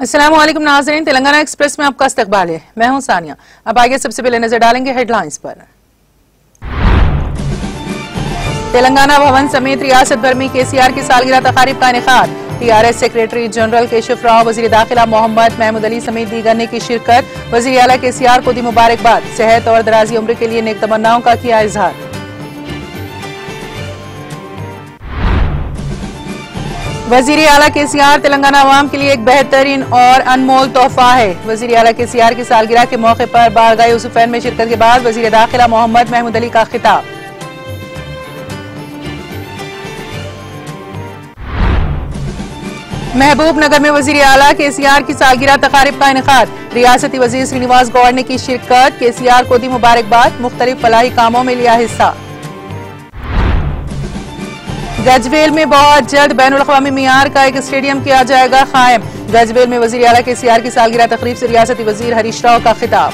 असलम नाजरीन, तेलंगाना एक्सप्रेस में आपका इस्तकबाल है। मैं हूँ सानिया। अब आगे सबसे पहले नज़र डालेंगे हेडलाइंस पर। तेलंगाना भवन समेत रियासत भर में केसीआर की सालगिरह तकारीब का इनका TRS secretary general Keshava Rao वजी दाखिला मोहम्मद महमूद अली समेत दीगर ने की शिरकत। वजी अला केसीआर को दी मुबारकबाद। सेहत और दराजी उम्र के लिए नेक तमन्नाओं का किया इजहार। वज़ीर अला के सीआर तेलंगाना आवाम के लिए एक बेहतरीन और अनमोल तोहफा है। वज़ीर अला के सीआर की सालगिरह के मौके पर बारगाह यूसुफैन में शिरकत के बाद वज़ीर दाखिला मोहम्मद महमूद अली का खिताब। महबूब नगर में वज़ीर अला के सी आर की सालगिरह तकारीब का इनका रियासती वज़ीर श्रीनिवास गौड़ ने की शिरकत। के सी आर को दी मुबारकबाद, मुख्तलिफ़ फलाही कामों में लिया हिस्सा। गजवेल में बहुत जल्द बैन अवी मीयार का एक स्टेडियम किया जाएगा कायम। गजवेल में वजी अला के सीआर की सालगिरह तकरीब से रियासती वज़ीर हरीश राव का खिताब।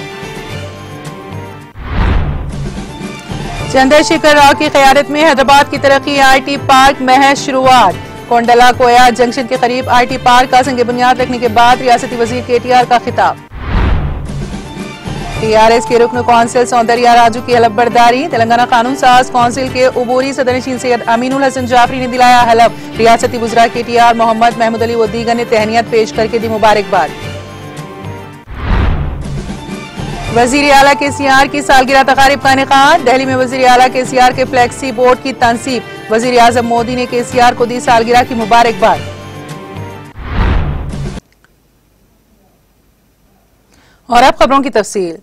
चंद्रशेखर राव की क्यादत में हैदराबाद की तरक्की आईटी पार्क महज शुरुआत। कोंडला कोया जंक्शन के करीब आईटी पार्क का संग बुनियाद रखने के बाद रियासती वज़ीर के टी आर का खिताब। टीआरएस के रुकन कौंसिल सौंदर्या राजू की हलफबरदारी। तेलंगाना कानून साज कौंसिल के उबूरी सदनशीन सैयद अमीनुल हसन जाफरी ने दिलाया हलफ। रियासती गुजरा के टीआर मोहम्मद महमूद अली व दीगर ने तहनीत पेश करके दी मुबारकबाद। वज़ीर अला के सी आर की सालगिरह तकारीब का इनका दिल्ली में वज़ीर अला के सी आर के फ्लैक्सी बोर्ड की तनसीब। वज़ीर आज़म मोदी ने के सी आर को दी सालगिरह की मुबारकबाद। और अब खबरों की तफसील।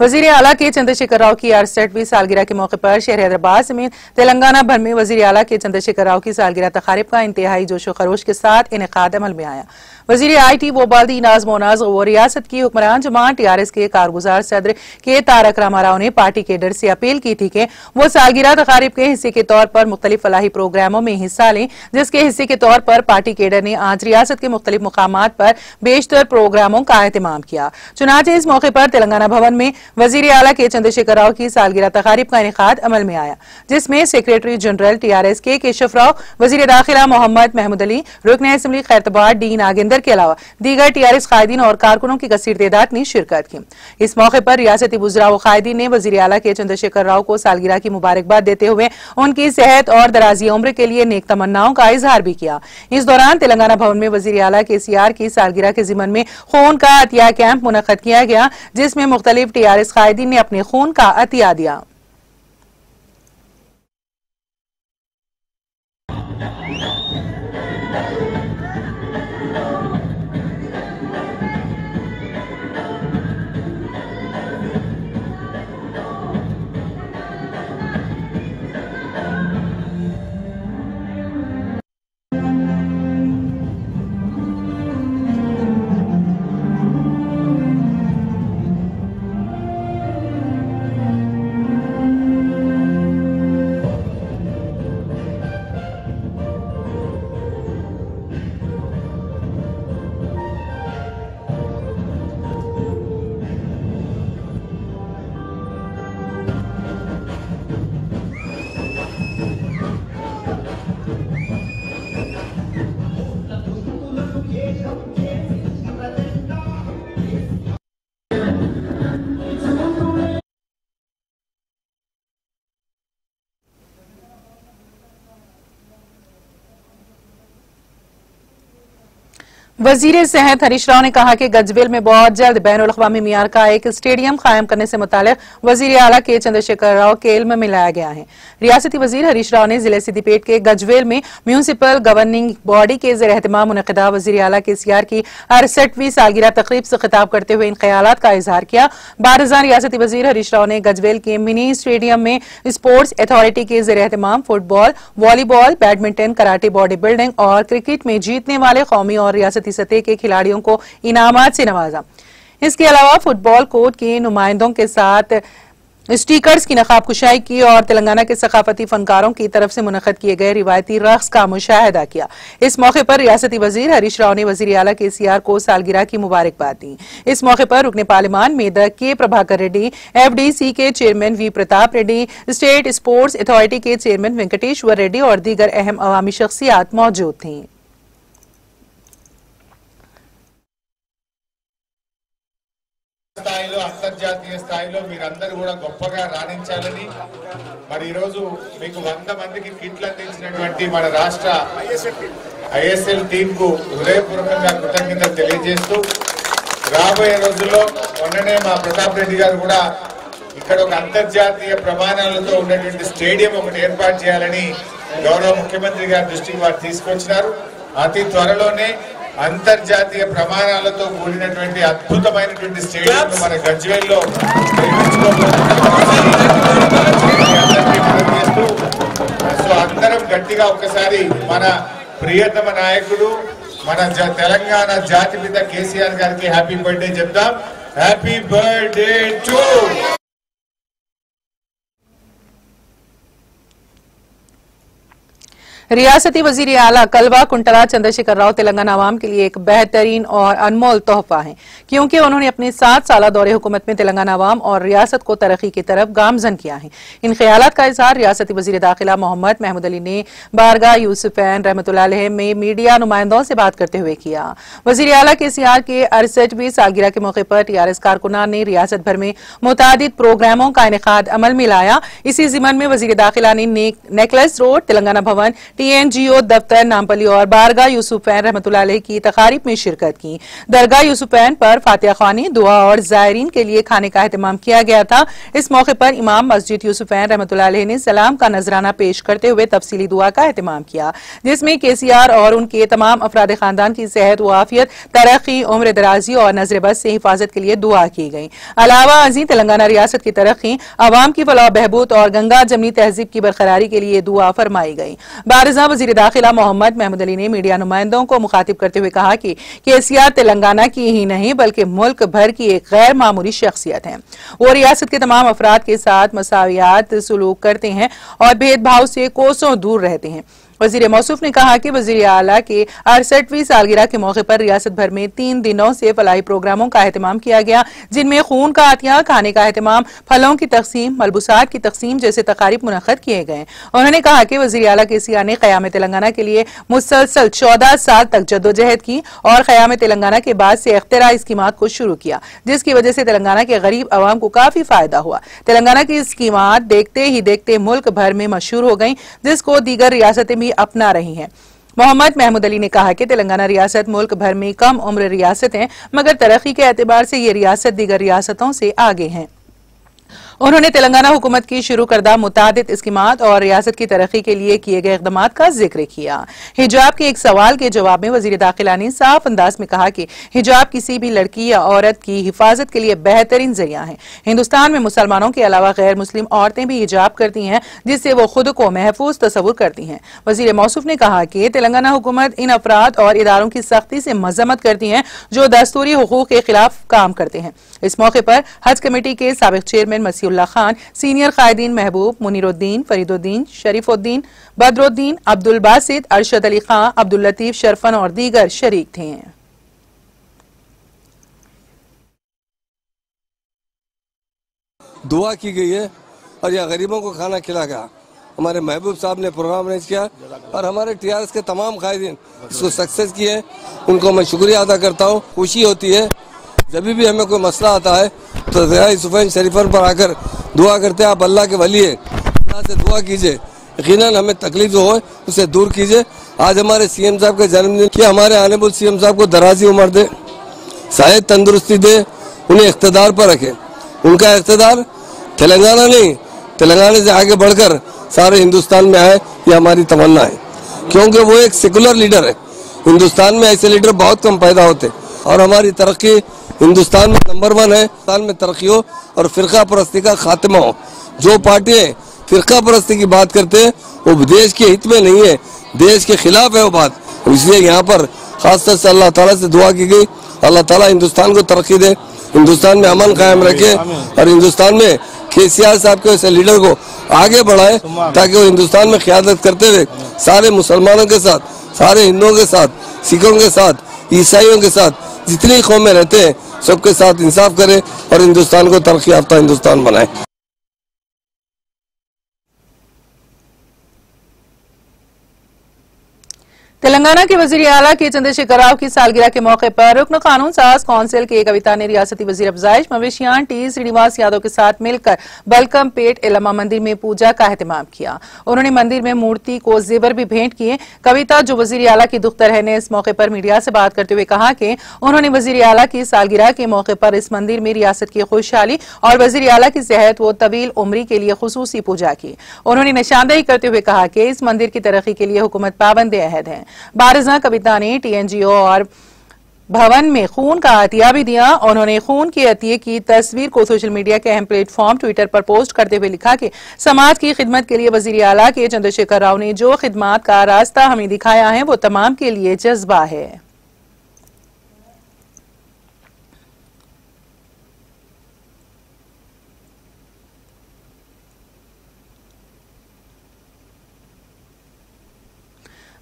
वज़ीर अला के चंद्रशेखर राव की अड़सठवीं सालगिरह के मौके पर शहर हैदराबाद समेत तेलंगाना भर में वज़ीर अला के चंद्रशेखर राव की सालगिरह तकारीब का इंतहाई जोशो खरोश के साथ इनका अमल में आया। वज़ीर आई टी वोबाल्दी नाज मोनाज वो रियासत की हुक्मरान जमात एस के कारगुजार सदर के तारक रामाराव ने पार्टी केडर से अपील की थी कि वो सालगिरह तकारीब के हिस्से के तौर पर मुख्तलिफ़ फलाही प्रोग्रामों में हिस्सा लें, जिसके हिस्से के तौर पर पार्टी केडर ने आज रियासत के मुख्तलिफ़ मकाम पर बेशतर प्रोग्रामों का अहतमाम किया। चुनाचे इस मौके पर तेलंगाना भवन में वज़ीर अला के चंद्रशेखर राव की सालगिरह तकारीब का इनका अमल में आया, जिसमें सेक्रेटरी जनरल टीआरएस के केशव राव, वज़ीर दाखिला मोहम्मद महमूद अली, रुकन असम्बली खैरतबाद डी नागेंदर के अलावा दीगर टी टीआरएस कायदीन और कारकुनों की कसीर तदाद ने शिरकत की। इस मौके पर रियासती बुजरा व कायदीन ने वजी अला के चंद्रशेखर राव को सालगिरह की मुबारकबाद देते हुए उनकी सेहत और दराजी उम्र के लिए नेक तमन्नाओं का इजहार भी किया। इस दौरान तेलंगाना भवन में वजी अला के सी आर की सालगिरह के जिमन में खून का अतिया कैंप मुनद किया गया, जिसमें मुख्तलिफ़ टीआरएस कायदी ने अपने खून का अतिया दिया। वज़ीर सेहत हरीश राव ने कहा कि गजबेल में बहुत जल्द बैन अवी मीयार का एक स्टेडियम कायम करने से मुतालिक वज़ीर अला के चंद्रशेखर राव के इल्म में लाया गया है। रियासती वज़ीर हरीश राव ने ज़िले सिद्दीपेट के गजवेल में म्यूनसिपल गवर्निंग बॉडी के जेर अहतमाम मुनदा वजी अला के सीआर की अड़सठवीं सालगिरह तकरीब से खिताब करते हुए इन ख्याल का इजहार किया। बारजा रियासती वज़ीर हरीश राव ने गजवेल के मिनी स्टेडियम में स्पोर्ट्स अथॉरिटी के जेर अहतमाम football, volleyball, badminton, karate, body building और क्रिकेट में जीतने वाले कौमी और रियासती सतह के खिलाड़ियों को इनाम से नवाजा। इसके अलावा फुटबॉल कोर्ट के नुमाइंदों के साथ स्टीकर्स की नकाब कुशाई की और तेलंगाना के सकाफती फनकारों की तरफ़ से मुनद किए गए रिवायती रक्स का मुशाह किया। इस मौके पर रियासती वज़ीर हरीश राव ने वजी अला के सी आर को सालगिरह की मुबारकबाद दी। इस मौके पर रुकने पार्लिमान मेदक के Prabhakar Reddy, F D C के chairman V Pratap Reddy, state sports authority के चेयरमैन वेंकटेश्वर रेड्डी और दीगर अहम अवामी शख्सियात मौजूद थी। స్థాయిలో అంతర్జాతీయ స్థాయిలో మీరందరూ కూడా గొప్పగా రాణించాలని. మరి ఈరోజు మీకు వంద మందికి కిట్లు అందించినటువంటి మన రాష్ట్ర ఐఎస్ఎల్ టీం కు హృదయపూర్వకంగా కృతజ్ఞతలు తెలియజేస్తూ రాబోయే రోజుల్లో మొన్ననే మా ప్రతాప్ రెడ్డి గారు కూడా ఇక్కడ ఒక అంతర్జాతీయ ప్రమాణాలతో ఉన్నటువంటి స్టేడియం ఒకటి ఏర్పాటు చేయాలని గౌరవ ముఖ్యమంత్రి గారి దృష్టికి వారు తీసుకొచ్చినారు. అతి త్వరలోనే అంతర్జాతీయ ప్రమాణాలతో కూడినటువంటి అద్భుతమైనటువంటి స్టేడియం మన గజ్వేల్లో. సో అందరం గట్టిగా ఒకసారి మన ప్రియతమ నాయకుడు మన తెలంగాణ జాతిపిత కేసీఆర్ గారికి హ్యాపీ బర్త్డే చెప్దాం హ్యాపీ బర్త్డే టు रियासती वज़ीर आला कलवा कुंटला चंद्रशेखर राव तेलंगाना आवाम के लिए एक बेहतरीन और अनमोल तोहफा है क्योंकि उन्होंने अपने सात साल दौरे हुकूमत में तेलंगाना आवाम और रियासत को तरक्की की तरफ़ गामजन किया है। इन ख्याल का इजहार रियासती वज़ीर दाखिला मोहम्मद महमूद अली ने बारगाह यूसुफैन रहमत में मीडिया नुमाइंदों से बात करते हुए किया। वजी आला के सीआर के अड़सठवीं सालगिरह के मौके पर टीआरएस कारकुनान ने रियासत भर में मुताद प्रोग्रामों का इनका अमल में लाया। इसी जिमन में वज़ीर दाखिला ने, नेकलेस रोड तेलंगाना भवन टीएनजीओ दफ्तर, नामपली और बारगाह यूसुफैन रहमतुल्लाह की तकारीब में शिरकत की। दरगाह यूसुफैन पर फातिया खानी, दुआ और जायरीन के लिए खाने का अहतमाम किया गया था। इस मौके पर इमाम मस्जिद यूसुफैन रहमतुल्लाह ने सलाम का नजराना पेश करते हुए तफसीली दुआ का अहतमाम किया, जिसमें केसीआर और उनके तमाम अफराद खानदान की सेहत, वाफियत, तरक्की, उम्र दराजी और नज़र बस से हिफाजत के लिए दुआ की गई। अलावा अजी तेलंगाना रियासत की तरक्की अवाम की फलाह बहबूद और गंगा जमनी तहजीब की बरकरारी के लिए दुआ फरमाई गई। बारजा वजी दाखिला मोहम्मद महमूद अली ने मीडिया नुमाइंदों को मुखातिब करते हुए कहा कि केसीआर तेलंगाना की ही नहीं, बल्कि मुल्क भर की एक गैर मामूली शख्सियत है। वो रियासत के तमाम अफराद के साथ मसावियात, सलूक करते हैं और भेदभाव से कोसों दूर रहते हैं। वज़ीर मौसूफ ने कहा कि वज़ीर अला के अड़सठवीं सालगिरह के मौके पर रियासत भर में तीन दिनों से फलाई प्रोग्रामों का अहतमाम किया गया, जिनमें खून का अतिया खाने का अहतमाम, फलों की तकसीम, मलबूसात की तकसीम जैसे तकारीब मुनद किए गए। उन्होंने कहा कि वज़ीर अला के सिया ने क्याम तेलंगाना के लिए मुसलसल चौदह साल तक जद्दोजहद की और क्याम तेलंगाना के बाद से अख्तरा स्कीमात को शुरू किया, जिसकी वजह से तेलंगाना के गरीब आवाम को काफ़ी फ़ायदा हुआ। तेलंगाना की स्कीमात देखते ही देखते मुल्क भर में मशहूर हो गई, जिसको दीगर रियासतें अपना रही हैं। मोहम्मद महमूद अली ने कहा कि तेलंगाना रियासत मुल्क भर में कम उम्र रियासत है, मगर तरक्की के एतबार से ये रियासत दीगर रियासतों से आगे है। उन्होंने तेलंगाना हुकूमत की शुरू करदा मुताद स्कीमात और रियासत की तरक्की के लिए किए गए इकदाम का ज़िक्र किया। हिजाब के एक सवाल के जवाब में वज़ीर दाखिला ने साफ़ अंदाज में कहा कि हिजाब किसी भी लड़की या औरत की हिफाजत के लिए बेहतरीन ज़रिया है। हिंदुस्तान में मुसलमानों के अलावा गैर मुस्लिम औरतें भी हिजाब करती हैं, जिससे वो खुद को महफूज तस्वुर करती हैं। वज़ीर मौसूफ ने कहा कि तेलंगाना हुकूमत इन अफराद और इदारों की सख्ती से मजम्मत करती है, जो दस्तूरी हकूक के खिलाफ काम करते हैं। इस मौके पर हज कमेटी के सबक चेयरमैन मसीउल्ला खान, सीनियर कायदीन महबूब, मुनीरुद्दीन, फरीदुद्दीन, शरीफुद्दीन, बदरुद्दीन, अब्दुल बासित अरशद अली खां, अब्दुल लतीफ, शरफन और दीगर शरीक थे। दुआ की गई है, और यहाँ गरीबों को खाना खिला गया हमारे महबूब साहब ने प्रोग्राम अरेंज किया, और हमारे टीआरएस के तमाम कायदीन इसको सक्सेस किए उनको मैं शुक्रिया अदा करता हूँ। खुशी होती है जब भी हमें कोई मसला आता है तो दया सुफैन शरीफन पर आकर दुआ करते हैं, आप अल्लाह के वली है। अल्लाह से दुआ कीजिए। यकीन हमें तकलीफ़ जो हो, उसे दूर कीजिए। आज हमारे सीएम साहब का जन्मदिन कि हमारे आनेबुल सीएम साहब को दराजी उम्र दे, शायद तंदुरुस्ती दे, उन्हें इकतदार पर रखे। उनका इकतदार तेलंगाना नहीं, तेलंगाना से आगे बढ़कर सारे हिंदुस्तान में आए, ये हमारी तमन्ना है। क्योंकि वो एक सेकुलर लीडर है। हिंदुस्तान में ऐसे लीडर बहुत कम पैदा होते। और हमारी तरक्की हिंदुस्तान में नंबर वन है। हिंदुस्तान में तरक्की हो और फिरका परस्ती का खात्मा हो। जो पार्टियाँ फिरका परस्ती की बात करते हैं वो देश के हित में नहीं है। देश के खिलाफ है वो बात। इसलिए यहाँ पर खासतौर से अल्लाह ताला से दुआ की गई। अल्लाह ताला हिंदुस्तान को तरक्की दे। हिंदुस्तान में अमन कायम रखे और हिंदुस्तान में केसीआर साहब के ऐसे लीडर को आगे बढ़ाए ताकि वो हिंदुस्तान में क्यादत करते हुए सारे मुसलमानों के साथ सारे हिंदुओं के साथ सिखों के साथ ईसाइयों के साथ जितनी कौमें रहते हैं, सबके साथ इंसाफ करें और हिंदुस्तान को तरक्की याफ्ता हिंदुस्तान बनाए। तेलंगाना के वज़ीर अला के चंद्रशेखर राव की सालगिरह के मौके पर रुकन कानून साज कौंसिल के कविता ने रियासती वज़ीर अफजाइश मवेशियान टी श्रीनिवास यादव के साथ मिलकर बलकम पेट इलामा मंदिर में पूजा का अहतमाम किया। उन्होंने मंदिर में मूर्ति को जेवर भी भेंट किए। कविता, जो वज़ीर आला की दुख्तर है, ने इस मौके पर मीडिया से बात करते हुए कहा कि उन्होंने वज़ीर आला की सालगिरह के मौके पर इस मंदिर में रियासत की खुशहाली और वज़ीर आला की सेहत व तवील उम्री के लिए खसूसी पूजा की। उन्होंने निशानदेही करते हुए कहा कि इस मंदिर की तरक्की के लिए हुकूमत पाबंद अहद है। बारजा कविता ने टीएनजीओ और भवन में खून का अतिया भी दिया। उन्होंने खून के अतिये की तस्वीर को सोशल मीडिया के अहम प्लेटफॉर्म ट्विटर पर पोस्ट करते हुए लिखा कि समाज की खिदमत के लिए वज़ीर आला के चंद्रशेखर राव ने जो खिदमत का रास्ता हमें दिखाया है, वो तमाम के लिए जज्बा है।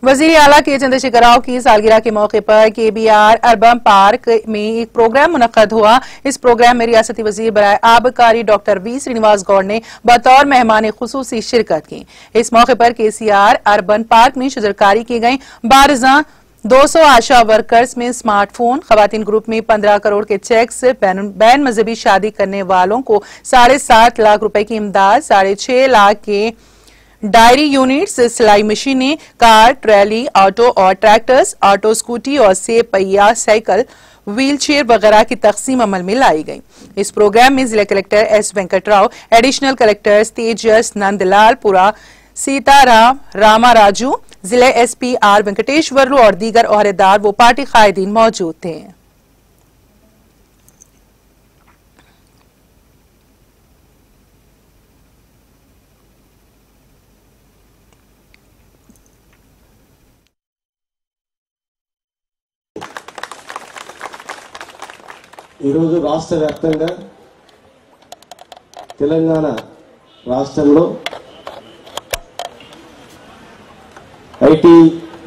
वज़ीर आला के चंद्रशेखर राव की सालगिरह के मौके पर के बी आर अरबम पार्क में एक प्रोग्राम मुनद हुआ। इस प्रोग्राम में रियासती वज़ीर बराए आबकारी डॉक्टर वी श्रीनिवास गौड़ ने बतौर मेहमान खसूसी शिरकत की। इस मौके पर के सी आर अर्बन पार्क में शिजरकारी की गई बारजा 200 आशा वर्कर्स में स्मार्टफ़ोन, खवातीन ग्रुप में 15 करोड़ के चेक से बैन बैन मजहबी शादी करने वालों को साढ़े सात लाख रुपए की इमदाद, साढ़े छह लाख के डायरी यूनिट्स, सिलाई मशीनें, कार, ट्रैली, ऑटो और ट्रैक्टर्स, ऑटो, स्कूटी और से पहिया, साइकिल व्हील चेयर वगैरह की तकसीम अमल में लाई गई। इस प्रोग्राम में जिला collector S Venkat Rao additional collectors Tejas Nandlal, Pura Sitaram, Rama Raju, जिला एसपी आर वेंकटेश्वरलू और दीगर ओहदेदार व पार्टी कायदीन मौजूद थे। ఈరోజు రాష్ట్ర వ్యాప్తంగా తెలంగాణ రాష్ట్రంలో ఐటీ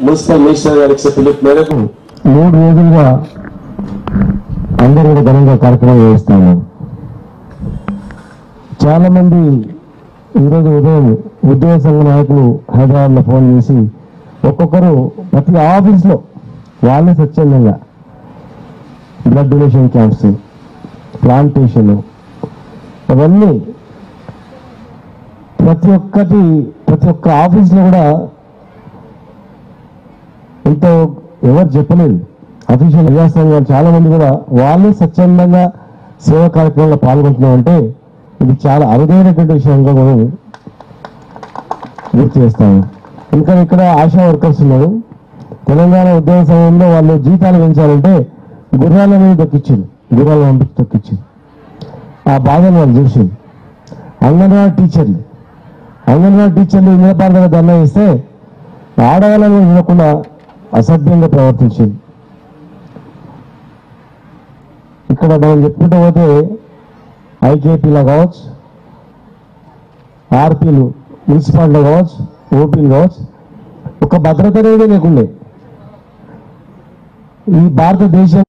మున్సిపల్ మినిస్టర్ గారి పిలుపు మేరకు మూడు రోజులుగా అందరూ కూడా ఘనంగా కార్యక్రమం చేస్తాము చాలా మంది ఈరోజు ఉదయం ఉద్యోగ సంఘ నాయకులు హైదరాబాద్లో ఫోన్ చేసి ఒక్కొక్కరు ప్రతి ఆఫీస్లో వాళ్ళే స్వచ్ఛందంగా బ్లడ్ డొనేషన్ క్యాంప్స్ ప్లాంటేషన్ అవన్నీ ప్రతి ఒక్కటి ప్రతి ఒక్క ఆఫీస్లో కూడా ఎంతో ఎవరు చెప్పలేదు. అఫీషియల్ అభ్యాసం చాలా మంది కూడా వాళ్ళే స్వచ్ఛందంగా సేవా కార్యక్రమంలో పాల్గొంటున్నామంటే ఇది చాలా అరుదైనటువంటి విషయంగా మనం గుర్తు చేస్తాము. ఇంకా ఇక్కడ ఆశా వర్కర్స్ ఉన్నారు. తెలంగాణ ఉద్యోగ సమయంలో వాళ్ళు జీతాలు పెంచాలంటే గుర్రాల మీద దొక్కిచ్చింది గుర్రాల పంపించి దొక్కిచ్చింది ఆ బాధను వాళ్ళు చూసింది అంగన్వాడీ టీచర్లు అంగన్వాడీ టీచర్లు నిలబడగా దండ చేస్తే ఆడవాళ్ళని వినకుండా అసభ్యంగా ప్రవర్తించింది ఇక్కడ మనం చెప్పుకుంటూ పోతే ఐకేపీలో కావచ్చు ఆర్పీలు మున్సిపాలిటీలో కావచ్చు ఓపీలు కావచ్చు ఒక భద్రత అనేది లేకుండే. ఈ భారతదేశం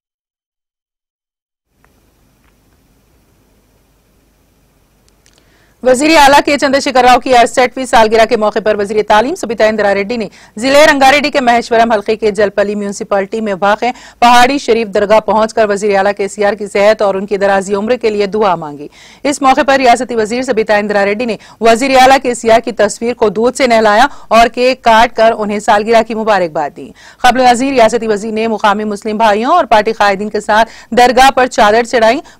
वज़ीर आला के चंद्रशेखर राव की अड़सठवीं सालगिरह के मौके पर वज़ीर तालीम सुबिता इंदिरा रेड्डी ने ज़िले रंगारेड्डी के महेश्वरम हल्के के जलपली म्यूनसिपालिटी में वाक़, पहाड़ी शरीफ दरगाह पहुंचकर वज़ीर आला के सीआर की सेहत और उनकी दराजी उम्र के लिए दुआ मांगी। इस मौके पर रियासती वज़ीर सबिता इंदिरा रेड्डी ने वज़ीर आला के सीआर की तस्वीर को दूध से नहलाया और केक काट कर उन्हें सालगिरह की मुबारकबाद दी। कबल नजीर रियासती वज़ीर ने मुकामी मुस्लिम भाइयों और पार्टी कायदीन के साथ दरगाह पर चादर चढ़ाई।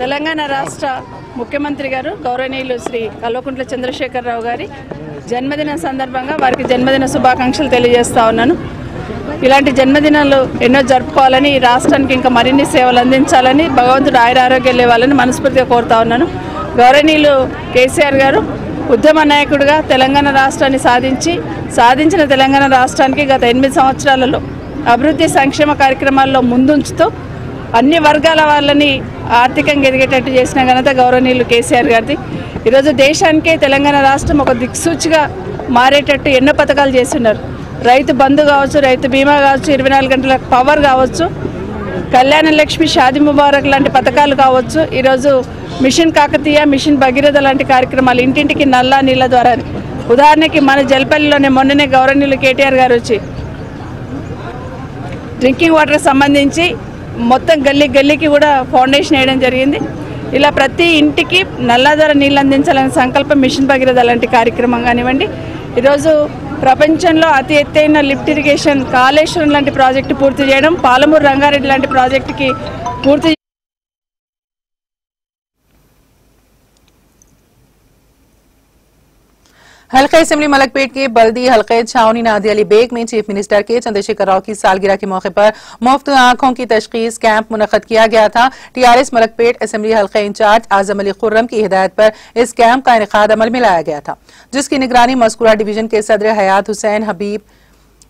తెలంగాణ రాష్ట్ర ముఖ్యమంత్రి గారు గౌరవనీయులు శ్రీ కల్వకుంట్ల చంద్రశేఖరరావు గారి జన్మదిన సందర్భంగా వారికి జన్మదిన శుభాకాంక్షలు తెలియజేస్తా ఉన్నాను. ఇలాంటి జన్మదినాలు ఎన్నో జరుపుకోవాలని ఈ రాష్ట్రానికి ఇంకా మరిన్ని సేవలు అందించాలని భగవంతుడు ఆయుర ఆరోగ్యాలు ఇవ్వాలని మనస్ఫూర్తిగా కోరుతా ఉన్నాను. గౌరవనీయులు కేసీఆర్ గారు ఉద్యమ నాయకుడిగా తెలంగాణ రాష్ట్రాన్ని సాధించి సాధించిన తెలంగాణ రాష్ట్రానికి గత ఎనిమిది సంవత్సరాలలో అభివృద్ధి సంక్షేమ కార్యక్రమాల్లో ముందుంచుతూ అన్ని వర్గాల వాళ్ళని ఆర్థికంగా ఎదిగేటట్టు చేసిన ఘనత గౌరవనీయులు కేసీఆర్ గారిది. ఈరోజు దేశానికే తెలంగాణ రాష్ట్రం ఒక దిక్సూచిగా మారేటట్టు ఎన్నో పథకాలు చేస్తున్నారు. రైతు బంధు కావచ్చు రైతు బీమా కావచ్చు ఇరవై నాలుగు గంటల పవర్ కావచ్చు కళ్యాణ లక్ష్మి షాది ముబారక్ లాంటి పథకాలు కావచ్చు. ఈరోజు మిషన్ కాకతీయ మిషన్ భగీరథ లాంటి కార్యక్రమాలు ఇంటింటికి నల్లా నీళ్ళ ద్వారా. ఉదాహరణకి మన జలపల్లిలోనే మొన్ననే గౌరవనీయులు కేటీఆర్ గారు వచ్చి డ్రింకింగ్ వాటర్ సంబంధించి మొత్తం గల్లీ గల్లీకి కూడా ఫౌండేషన్ వేయడం జరిగింది. ఇలా ప్రతి ఇంటికి నల్లధర నీళ్ళు అందించాలనే సంకల్పం మిషన్ భగీరథ లాంటి కార్యక్రమం కానివ్వండి. ఈరోజు ప్రపంచంలో అతి ఎత్తైన లిఫ్ట్ ఇరిగేషన్ కాళేశ్వరం లాంటి ప్రాజెక్టు పూర్తి చేయడం పాలమూరు రంగారెడ్డి లాంటి ప్రాజెక్టుకి పూర్తి हल्का असेंबली मलकपेट के बल्दी, हल्के छावनी नादी अली बेग में chief minister K Chandrashekar Rao की सालगिरह के मौके पर मुफ़्त आँखों की तशखीस कैंप मुनद किया गया था। टीआरएस मलकपेट असेंबली हल्के इंचार्ज आज़म अली खुर्रम की हिदायत पर इस कैंप का इनका अमल में लाया गया था, जिसकी निगरानी मस्कुरा डिवीज़न के सदर हयात हुसैन हबीब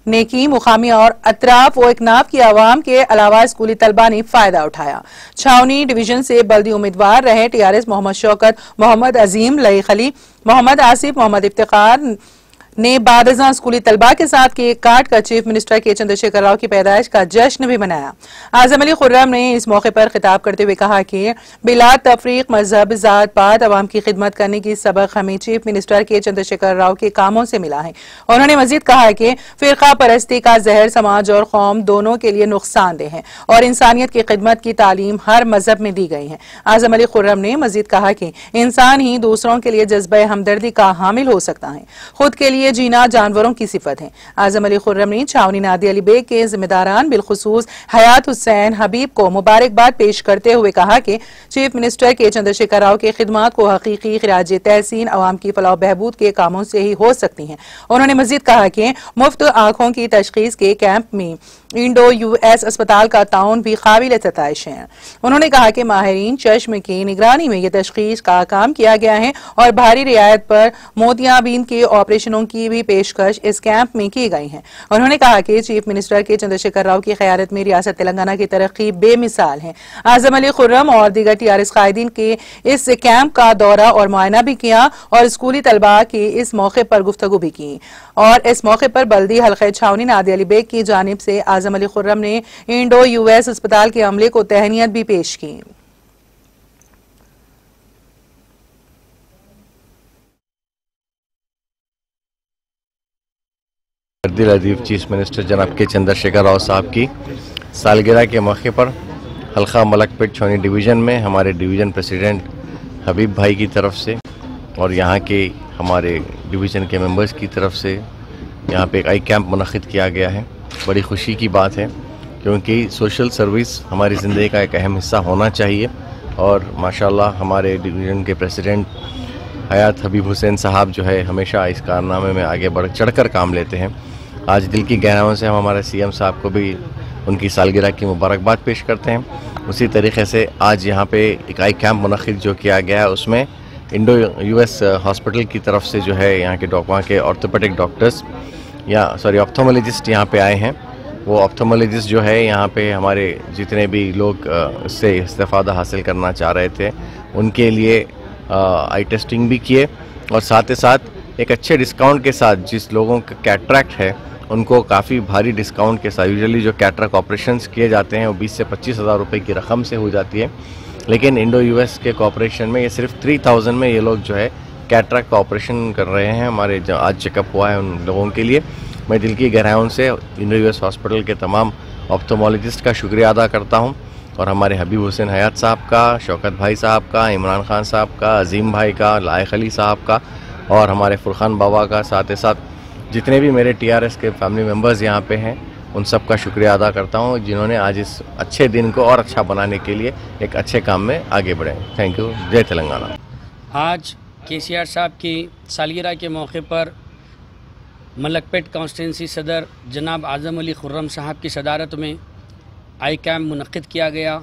ने की मुकामी और अतराफ व इकनाफ की आवाम के अलावा स्कूली तलबा ने फ़ायदा उठाया। छावनी डिवीज़न से बल्दी उम्मीदवार रहे टीआरएस मोहम्मद शौकत, मोहम्मद अजीम लई खली, मोहम्मद आसिफ, मोहम्मद इफ्तिकार ने बादजा स्कूली तलबा के साथ केक काट कर chief minister K Chandrashekar Rao की पैदाइश का जश्न भी मनाया। आज़म अली खुर्रम ने इस मौके पर खिताब करते हुए कहा कि बिला तफरीक मज़हब जात पात अवाम की खिदमत करने की सबक हमें chief minister K Chandrashekar Rao के कामों से मिला है। उन्होंने मजीद कहा कि फिरका परस्ती का जहर समाज और कौम दोनों के लिए नुकसानदेह है और इंसानियत की खिदमत की तालीम हर मज़हब में दी गई है। आज़म अली खुर्रम ने मजीद कहा कि इंसान ही दूसरों के लिए जज्बा हमदर्दी का हामिल हो सकता है। खुद के लिए जीना जानवरों की सिफत है। आज़म अली खुर्रम ने छावनी नादी अली बेग के जिम्मेदारान बिलखसूस हयात हुसैन हबीब को मुबारकबाद पेश करते हुए कहा कि chief minister K Chandrashekar Rao की खिदमत को हकीकी खराज तहसीन, अवाम की फलाह बहबूद के कामों से ही हो सकती है। उन्होंने मजीद कहा कि मुफ़्त आँखों की तशखीस के कैंप में इंडो यूएस अस्पताल का ताउन भी काबिल सतश है। उन्होंने कहा कि माहरीन चश्म की निगरानी में यह तशखीस का काम किया गया है और भारी रियायत पर मोतियाबीन के ऑपरेशनों की भी पेशकश इस कैंप में की गई है। उन्होंने कहा कि chief minister K Chandrashekar Rao की क्यादत में रियासत तेलंगाना की तरक्की बेमिसाल है। आज़म अली खुर्रम और दीगर टी आर एस कायदीन के इस कैंप का दौरा और मुआयना भी किया और स्कूली तलबा की इस मौके पर गुफ्तगु भी की। और इस मौके पर बल्दी हल्के छावनी नादी अली बेग की जानब से आज़म अली खुर्रम ने इंडो यूएस अस्पताल के अमले को तहनीत भी पेश की। दिल अदीब चीफ मिनिस्टर जनाब के चंद्रशेखर राव साहब की सालगिरह के मौके पर हल्का मलकपेट छोनी डिवीज़न में हमारे डिवीज़न प्रेसिडेंट हबीब भाई की तरफ़ से और यहाँ के हमारे डिवीज़न के मेंबर्स की तरफ़ से यहाँ पे एक आई कैंप मुनद किया गया है। बड़ी खुशी की बात है, क्योंकि सोशल सर्विस हमारी ज़िंदगी का एक अहम हिस्सा होना चाहिए और माशाल्लाह हमारे डिवीज़न के प्रेसिडेंट हयात हबीब हुसैन साहब जो है, हमेशा इस कारनामे में आगे बढ़, चढ़कर काम लेते हैं। आज दिल की गहराइयों से हम हमारे सीएम साहब को भी उनकी सालगिरह की मुबारकबाद पेश करते हैं। उसी तरीके से आज यहाँ पे एक आई कैंप मुनद जो किया गया है, उसमें इंडो यूएस हॉस्पिटल की तरफ़ से जो है, यहाँ के वहाँ के ऑर्थोपेडिक डॉक्टर्स या सॉरी ऑप्थोमोलॉजिस्ट यहाँ पे आए हैं। वो ऑप्थोमोलॉजिस्ट जो है, यहाँ पे हमारे जितने भी लोग इससे इस्तेफादा हासिल करना चाह रहे थे, उनके लिए आई टेस्टिंग भी किए। और साथ ही साथ एक अच्छे डिस्काउंट के साथ जिस लोगों का कैट्रैक्ट है, उनको काफ़ी भारी डिस्काउंट के साथ यूजुअली जो कैटरक ऑपरेशंस किए जाते हैं, वो 20 से पच्चीस हज़ार रुपये की रकम से हो जाती है। लेकिन इंडो यूएस के कॉपरेशन में ये सिर्फ़ थ्री थाउज़ेंड में ये लोग जो है कैटरक का ऑपरेशन कर रहे हैं, हमारे जो आज चेकअप हुआ है उन लोगों के लिए। मैं दिल की गहराइयों से यूएस हॉस्पिटल के तमाम ऑप्थोमोलॉजिस्ट का शुक्रिया अदा करता हूँ और हमारे हबीब हुसैन हयात साहब का, शौकत भाई साहब का, इमरान खान साहब का, अजीम भाई का, लायक अली साहब का और हमारे फुरखान बाबा का साथ ही साथ जितने भी मेरे टीआरएस के फैमिली मेंबर्स यहाँ पे हैं, उन सब का शुक्रिया अदा करता हूँ, जिन्होंने आज इस अच्छे दिन को और अच्छा बनाने के लिए एक अच्छे काम में आगे बढ़े। थैंक यू जय तेलंगाना। आज के साहब की सालगिरह के मौके पर मलकपेट कॉन्स्टेंसी सदर जनाब आज़म अली खुर्रम साहब की सदारत में आई कैम्प मनद किया गया।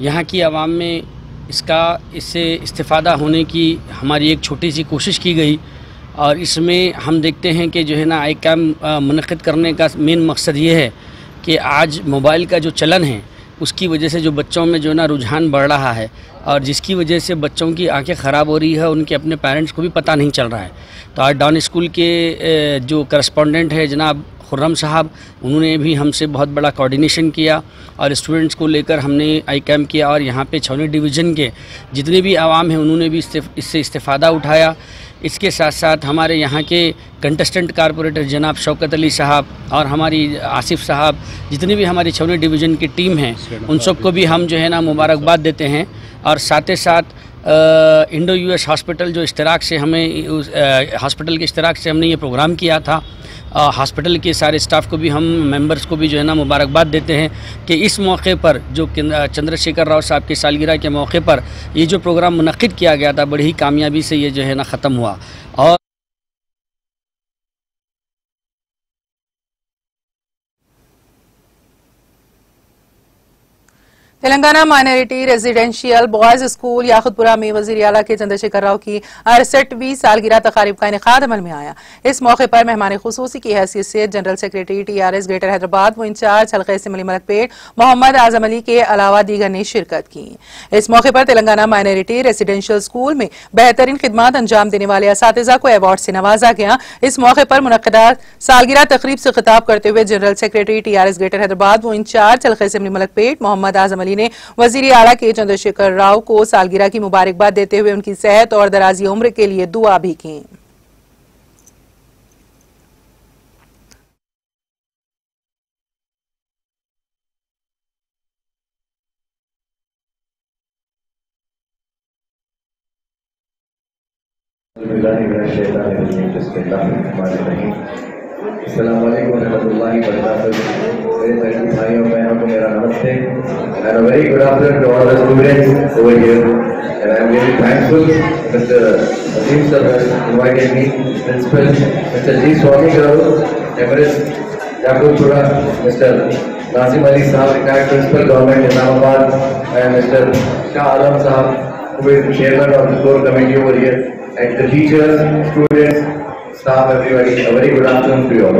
यहाँ की आवाम में इसका, इससे इस्तेफ़ादा होने की हमारी एक छोटी सी कोशिश की गई और इसमें हम देखते हैं कि जो है ना आई कैम मनद करने का मेन मकसद ये है कि आज मोबाइल का जो चलन है उसकी वजह से जो बच्चों में जो ना रुझान बढ़ रहा है और जिसकी वजह से बच्चों की आँखें ख़राब हो रही है, उनके अपने पेरेंट्स को भी पता नहीं चल रहा है। तो आज डाउन स्कूल के जो करस्पॉन्डेंट है जनाब खुर्रम साहब, उन्होंने भी हमसे बहुत बड़ा कोऑर्डिनेशन किया और स्टूडेंट्स को लेकर हमने आई कैम्प किया और यहाँ पे छौनी डिवीज़न के जितने भी आवाम हैं, उन्होंने भी इससे इससे इस्तेफ़ादा उठाया। इसके साथ साथ हमारे यहाँ के कंटेस्टेंट कारपोरेटर जनाब शौकत अली साहब और हमारी आसिफ साहब जितनी भी हमारी छवनी डिवीज़न की टीम है उन सबको भी हम जो है ना मुबारकबाद देते हैं। और साथ ही साथ इंडो यूएस हॉस्पिटल जो इश्तराक से हमें हॉस्पिटल के इश्तराक से हमने ये प्रोग्राम किया था। हॉस्पिटल के सारे स्टाफ को भी हम, मेंबर्स को भी जो है ना मुबारकबाद देते हैं कि इस मौके पर जो चंद्रशेखर राव साहब की सालगिरह के मौके पर ये जो प्रोग्राम मनद किया गया था, बड़ी ही कामयाबी से ये जो है ना ख़त्म हुआ। और Telangana minority residential boys school Yakutpura में वज़ीर अला के चंद्रशेखर राव की अड़सठवीं सालगिरह तकारीब का इनका अमल में आया। इस मौके पर मेहमान खसूसी की हैसियत से general secretary T R S greater Hyderabad व इंचार्ज हल्के असम्बली मलकपेट, मोहम्मद आज़म अली के अलावा दीगर ने शिरकत की। इस मौके पर तेलंगाना माइनॉरिटी रेजिडेंशियल स्कूल में बेहतरीन खिदमत अंजाम देने वाले इस को अवार्ड से नवाजा गया। इस मौके पर मुनदा सालगिरह तकरीब से खिताब करते हुए general secretary T R S greater Hyderabad व इंचार्ज हल्के असम्बली मलकपेट, मोहम्मद आज़म अली ने वज़ीर आला के चंद्रशेखर राव को सालगिरह की मुबारकबाद देते हुए उनकी सेहत और दराजी उम्र के लिए दुआ भी की। मेरे सभी भाइयों बहनों को मेरा नमस्ते and a very good afternoon to all the students over here and I am really thankful Mr. Azeem sir has invited me principal Mr. G. Swami Garu Emirates Yakupura Mr. Nazim Ali Sahab retired principal government Islamabad and Mr. Shah Alam Sahab who is chairman of the core committee over here and the teachers, students, staff, everybody, a very good afternoon to you all.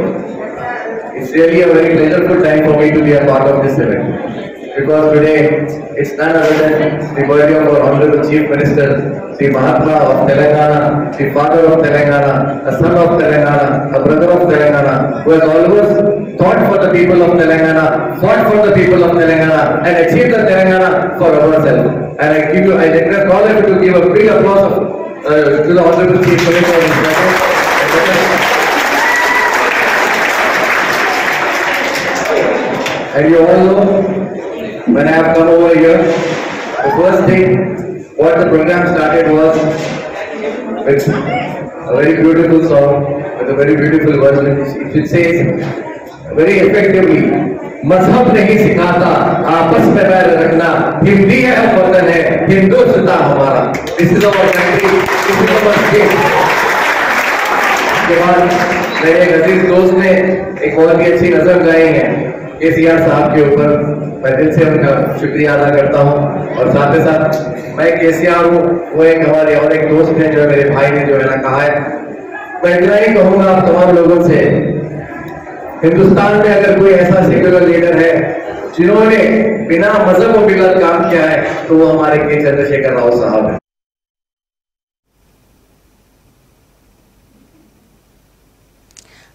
It's really a very pleasurable time for me to be a part of this event. Because today, it's none other than the birthday of our Honorable Chief Minister, the Mahatma of Telangana, the father of Telangana, a son of Telangana, a brother of Telangana, who has always fought for the people of Telangana, fought for the people of Telangana, and achieved the Telangana for ourselves. And I give you, I request all of you to give a big applause of, uh, to the Honorable Chief Minister. And you all know, when I have come over here, the first thing, what the program started was with a very beautiful song, with a very beautiful verse, it says very effectively, मज़हब नहीं सिखाता आपस में बैर रखना हिंदी है हम वतन है हिंदुस्तान हमारा this is our country this is our state के बाद मेरे अज़ीज़ दोस्त ने एक बहुत ही अच्छी नज़र गाई है के सी आर साहब के ऊपर। मैं दिल से उनका शुक्रिया अदा करता हूँ और साथ ही साथ मैं के सी आर हूँ, वो एक हमारे और एक दोस्त है जो है मेरे भाई ने जो है ना कहा है। मैं इतना ही कहूँगा आप तमाम लोगों से, हिंदुस्तान में अगर कोई ऐसा सेक्युलर लीडर है जिन्होंने बिना मज़हब और बिगड़ काम किया है तो वो हमारे के चंद्रशेखर राव साहब है।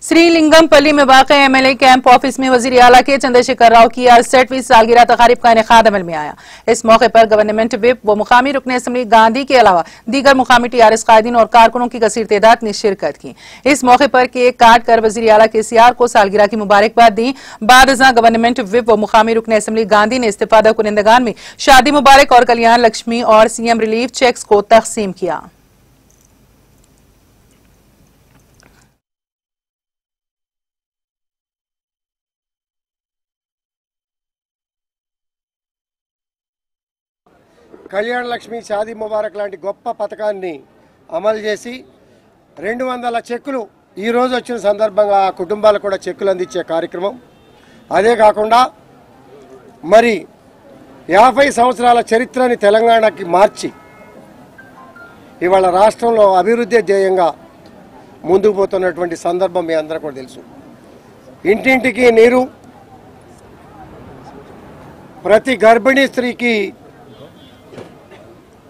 श्रीलिंगमपल्ली में वाक़ एमएलए कैंप ऑफ़िस में वज़ीर अला के चंद्रशेखर राव की अड़सठवीं सालगिरह तकारीब का इनका अमल में आया। इस मौके पर गवर्नमेंट विप व मुकामी रुकन असम्बली गांधी के अलावा दीगर मुकामी टीआरएस कायदीन और कारकुनों की कसीर तादाद ने शिरकत की। इस मौके पर केक काट कर वजी अला के सीआर को सालगिरह की मुबारकबाद दी। बाद गवर्नमेंट विप व मुकामी रुकन असम्बली गांधी ने इस्तीफादा कुनिंदगान में शादी मुबारक और कल्याण लक्ष्मी और सीएम रिलीफ चेक्स को तकसीम किया। కళ్యాణ లక్ష్మి షాదీ ముబారక్ లాంటి గొప్ప పథకాన్ని అమలు చేసి రెండు వందల చెక్కులు ఈరోజు వచ్చిన సందర్భంగా ఆ కుటుంబాలకు కూడా చెక్కులు అందించే కార్యక్రమం. అదే కాకుండా మరి యాభై సంవత్సరాల చరిత్రని తెలంగాణకి మార్చి ఇవాళ రాష్ట్రంలో అభివృద్ధి ధ్యేయంగా ముందుకు పోతున్నటువంటి సందర్భం మీ అందరూ కూడా తెలుసు. ఇంటింటికి నీరు ప్రతి గర్భిణీ స్త్రీకి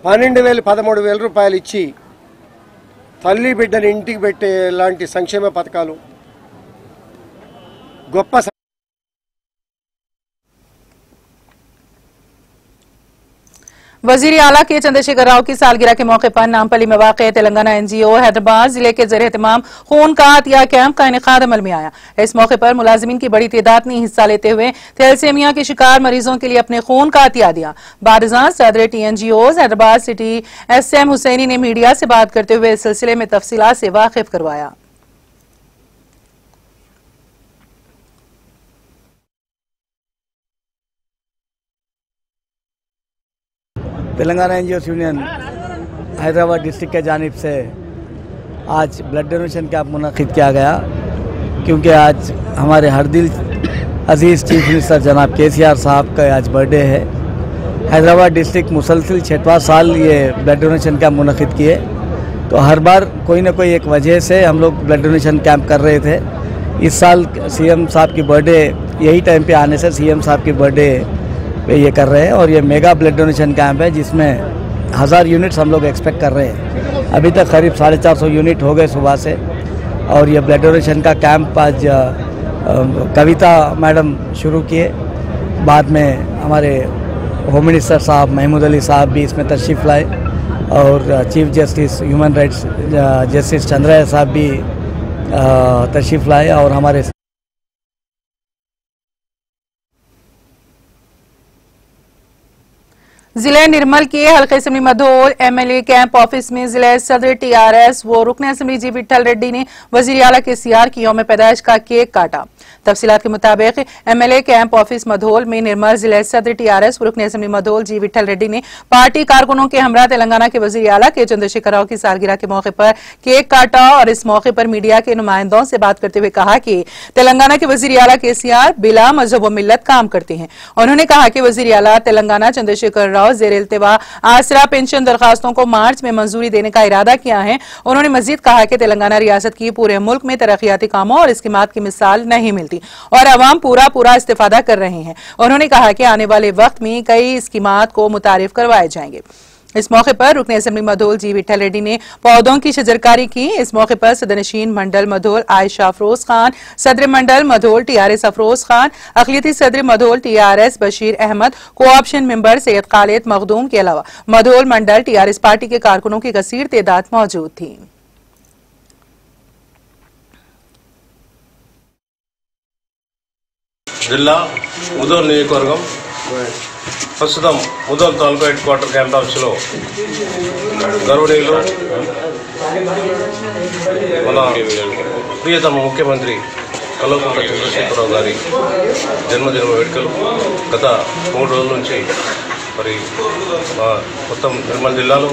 పన్నెండు వేలు పదమూడు వేల రూపాయలు ఇచ్చి తల్లి బిడ్డని ఇంటికి పెట్టే లాంటి సంక్షేమ పథకాలు. గొప్ప वज़ीर आला के चंद्रशेखर राव की सालगिरह के मौके पर नामपली में वाक़ तेलंगाना एनजीओ हैदराबाद ज़िले के ज़रिए तमाम खून का अतिया कैंप का इनका अमल में आया। इस मौके पर मुलाजिमीन की बड़ी तादाद ने हिस्सा लेते हुए थैलसेमिया के शिकार मरीजों के लिए अपने खून का अतिया दिया। बारजा सदर T N G Os Hyderabad city S M Hussaini ने मीडिया से बात करते हुए इस सिलसिले में तफसीलात से वाकिफ करवाया। Telangana N union Hyderabad district के जानब से आज ब्लड डोनेशन कैंप मुनद किया गया, क्योंकि आज हमारे हर दिल अज़ीज़ चीफ मिनिस्टर जनाब के सी आर साहब का आज बर्थडे है। हैदराबाद डिस्ट्रिक्ट मुसलसिल छठवा साल ये ब्लड डोनेशन कैंप मुनद किए। तो हर बार कोई ना कोई एक वजह से हम लोग ब्लड डोनेशन कैंप कर रहे थे। इस साल सीएम साहब की बर्थडे यही टाइम पे आने से सीएम साहब की बर्थडे पे ये कर रहे हैं और ये मेगा ब्लड डोनेशन कैंप है जिसमें हज़ार यूनिट्स हम लोग एक्सपेक्ट कर रहे हैं। अभी तक करीब साढ़े चार सौ यूनिट हो गए सुबह से और ये ब्लड डोनेशन का कैंप आज कविता मैडम शुरू किए। बाद में हमारे होम मिनिस्टर साहब महमूद अली साहब भी इसमें तशरीफ़ लाए और chief justice human rights justice Chandraiah साहब भी तशरीफ़ लाए और हमारे ज़िले निर्मल के हल्के assembly Mudhole MLA camp office में ज़िले सदर टीआरएस व रुकन असम्बली जी विठल रेड्डी ने वज़ीर आला के सीआर की यौम पैदाइश का केक काटा। तफसीलात के मुताबिक एमएलए कैंप ऑफ़िस मधोल में निर्मल ज़िले सदर टीआरएस व रुकन असम्बली मधोल जी विठल रेड्डी ने पार्टी कारकुनों के हमरा तेलंगाना के वज़ीर आला के चंद्रशेखर राव की सालगिरह के मौके पर केक काटा और इस मौके पर मीडिया के नुमाइंदों से बात करते हुए कहा कि तेलंगाना के वज़ीर आला के सीआर बिला मज़हब व मिल्लत काम करते हैं। उन्होंने कहा कि वज़ीर आला तेलंगाना चंद्रशेखर राव जेर इल्तवा। आसरा पेंशन दरखास्तों को मार्च में मंजूरी देने का इरादा किया है। उन्होंने मजीद कहा कि तेलंगाना रियासत की पूरे मुल्क में तरक्याती कामों और इसकीमत की मिसाल नहीं मिलती और अवाम पूरा पूरा इस्तेफादा कर रहे हैं। उन्होंने कहा कि आने वाले वक्त में कई स्कीमात को मुतारिफ करवाए जाएँगे। इस मौके पर रुकन असम्बली मधोल जी विठल रेड्डी ने पौधों की शजरकारी की। इस मौके पर सदनशीन मंडल मधोल आयशा अफरोज खान सदर मंडल मधोल टीआरएस अफरोज खान अखिलती सदर Mudhole TRS Bashir Ahmed co-option member Syed Khalid Makhdoom के अलावा मधोल मंडल टीआरएस पार्टी के कारकुनों की कसीर तदाद मौजूद थी। जिला उदय ప్రస్తుతం ముదల్ తాలూకా హెడ్ క్వార్టర్ క్యాంప్ ఆఫీస్లో గౌరవనీయులు మన ప్రియతమ ముఖ్యమంత్రి కల్వకుంట్ల చంద్రశేఖరరావు గారి జన్మదిన వేడుకలు గత మూడు రోజుల నుంచి మరి మా మొత్తం నిర్మల్ జిల్లాలో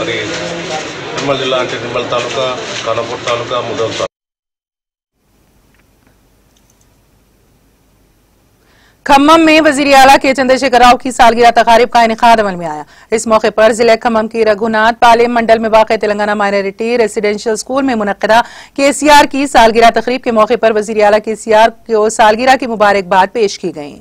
మరి నిర్మల్ జిల్లా అంటే నిర్మల్ తాలూకా కానపూర్ తాలూకా ముదల్ తాలూకా. खम्मम में वज़ीर अला के चंद्रशेखर राव की सालगिरह तकारीब का इनका अमल में आया। इस मौके पर ज़िले खम्मम की रघुनाथ पालेम मंडल में वाक़ तेलंगाना माइनॉरिटी रेसिडेंशियल स्कूल में मुनदा के सी आर की सालगिरह तकरीब के मौके पर वज़ीर अला के सी आर को सालगिरह की मुबारकबाद पेश की गई।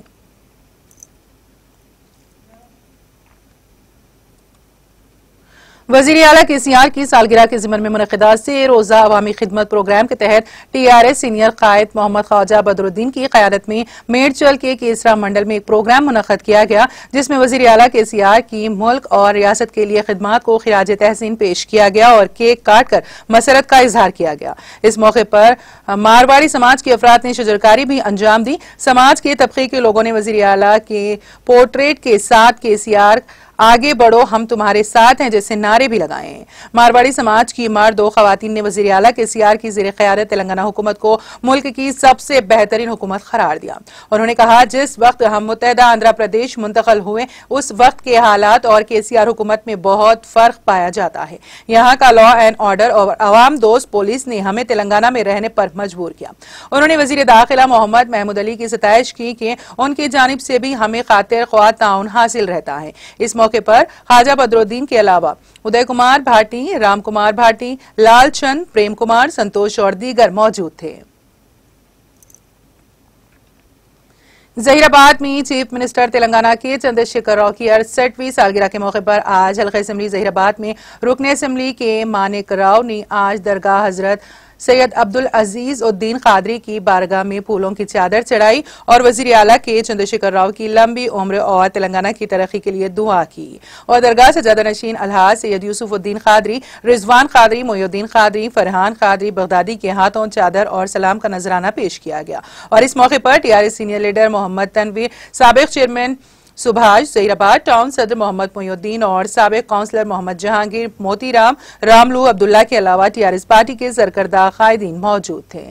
वज़ीर अला के सी आर की सालगिरह के जिमन में मुनदा से रोजा अवामी खिदमत प्रोग्राम के तहत टी आर एस सीनियर कायद मोहम्मद ख्वाजा बदरुद्दीन की क्यादत में मेडचल के केसरा मंडल में एक प्रोग्राम मुनद किया गया, जिसमें वज़ीर अला के सी आर की मुल्क और रियासत के लिए खिदमात को खराज तहसीन पेश किया गया और केक काट कर मसरत का इजहार किया गया। इस मौके पर मारवाड़ी समाज के अफराद ने शजरकारी भी अंजाम दी। समाज के तबके के लोगों ने वज़ीर अला के पोर्ट्रेट के साथ के सी आर आगे बढ़ो, हम तुम्हारे साथ हैं जैसे नारे भी लगाए। हैं मारवाड़ी समाज की मार दो खवतान ने वजी अला के सीआर की जेर क्यादत तेलंगाना हुकूमत को मुल्क की सबसे बेहतरीन हुकूमत करार दिया। उन्होंने कहा, जिस वक्त हम मुतहदा आंध्र प्रदेश मुंतकल हुए, उस वक्त के हालात और के सी आर हुकूमत में बहुत फ़र्क पाया जाता है। यहाँ का लॉ एंड ऑर्डर और अवाम दोस्त पुलिस ने हमें तेलंगाना में रहने पर मजबूर किया। उन्होंने वज़ीर दाखिला मोहम्मद महमूद अली की सताइश की कि उनकी जानब से भी हमें खातिर ख्वा ताउन हासिल रहता है। इस मौके पर ख्वाजा बदरुद्दीन के अलावा उदय कुमार भाटी, राम कुमार भाटी लालचंद प्रेम कुमार, संतोष और दीगर मौजूद थे। जहीराबाद में चीफ मिनिस्टर तेलंगाना के चंद्रशेखर राव की अड़सठवीं सालगिरह के मौके पर आज हल्का असम्बली जहीराबाद में रुकने असम्बली के मानिक राव ने आज दरगाह हज़रत सैयद अब्दुल अज़ीज़ उद्दीन कादरी की बारगाह में फूलों की चादर चढ़ाई और वज़ीर अला के चंद्रशेखर राव की लंबी उम्र और तेलंगाना की तरक्की के लिए दुआ की। और दरगाह से ज़्यादा नशीन अलहाज सैयद यूसुफुद्दीन कादरी, रिजवान कादरी, मोयुद्दीन कादरी, फरहान कादरी, बगदादी के हाथों चादर और सलाम का नजराना पेश किया गया। और इस मौके पर TRS senior leader Mohammed Tanveer, सबक चेयरमैन सुभाष जहीराबाद टाउन सदर मोहम्मद मोयुद्दीन और सबक काउंसलर मोहम्मद जहांगीर मोतीराम रामलू अब्दुल्ला के अलावा टीआरएस पार्टी के सरकर्दा कायदीन मौजूद थे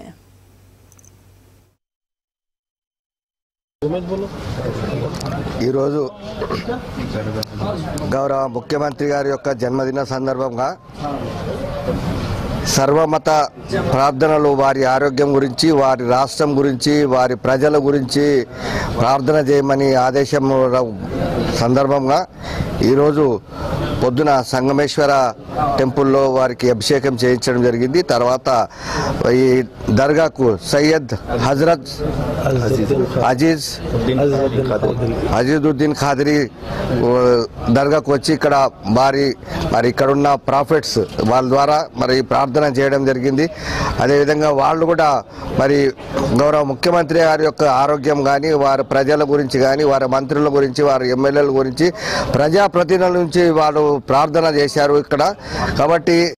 ఈరోజు గౌరవ ముఖ్యమంత్రి గారి యొక్క జన్మదిన సందర్భంగా సర్వమత ప్రార్థనలు వారి ఆరోగ్యం గురించి వారి రాష్ట్రం గురించి వారి ప్రజల గురించి ప్రార్థన చేయమని ఆదేశం సందర్భంగా ఈరోజు పొద్దున సంగమేశ్వర టెంపుల్లో వారికి అభిషేకం చేయించడం జరిగింది. తర్వాత ఈ దర్గాకు సయ్యద్ హజరత్ అజీజ్ అజీదుద్దీన్ ఖాదరి దర్గాకు వచ్చి ఇక్కడ వారి మరి ఇక్కడ ఉన్న ప్రాఫిట్స్ వాళ్ళ ద్వారా మరి ప్రార్థన చేయడం జరిగింది. అదేవిధంగా వాళ్ళు కూడా మరి గౌరవ ముఖ్యమంత్రి గారి యొక్క ఆరోగ్యం కానీ వారి ప్రజల గురించి కానీ వారి మంత్రుల గురించి వారి ఎమ్మెల్యేల గురించి ప్రజాప్రతినిధుల నుంచి వాళ్ళు ప్రార్థన చేశారు ఇక్కడ. కాబట్టి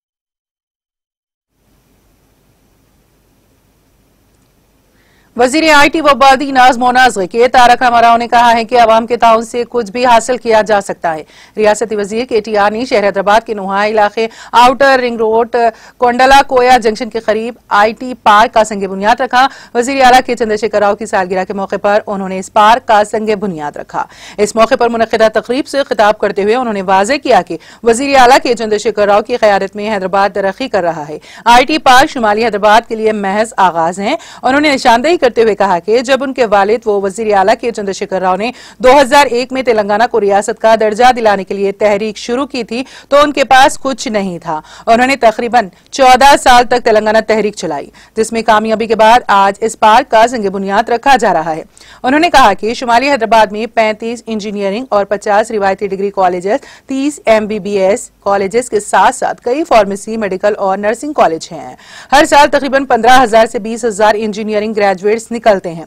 वज़ीर आई टी वबादी नाज मोनाज के तारक रामाराव ने कहा है कि आवाम के ताउन से कुछ भी हासिल किया जा सकता है। रियासती वज़ीर के टी आर ने शहर हैदराबाद के नुहा इलाके, outer ring road, Kondla Koya junction के करीब आई टी पार्क का संग बुनियाद रखा। वज़ीर अला के चंद्रशेखर राव की सालगिरह के मौके पर उन्होंने इस पार्क का संग बुनियाद रखा। इस मौके पर मुनदा तकरीब से खिताब करते हुए उन्होंने वाजे किया कि वज़ीर अला के चंद्रशेखर राव की क्यादत में हैदराबाद तरक्की कर रहा है। आई टी पार्क शुमाली हैदराबाद के लिए महज आगाज़ है। उन्होंने निशानदेही करते हुए कहा कि जब उनके वालिद वो वज़ीर आला के चंद्रशेखर राव ने 2001 में तेलंगाना को रियासत का दर्जा दिलाने के लिए तहरीक शुरू की थी तो उनके पास कुछ नहीं था। उन्होंने तकरीबन 14 साल तक तेलंगाना तहरीक चलाई, जिसमें कामयाबी के बाद आज इस पार्क का संग बुनियाद रखा जा रहा है। उन्होंने कहा कि शुमाली हैदराबाद में 35 इंजीनियरिंग और 50 रिवायती डिग्री कॉलेजेस 30 एमबीबीएस कॉलेजेस के साथ साथ कई फार्मेसी, मेडिकल और नर्सिंग कॉलेज हैं। हर साल तकरीबन पंद्रह हज़ार से बीस हज़ार इंजीनियरिंग ग्रेजुएट्स निकलते हैं।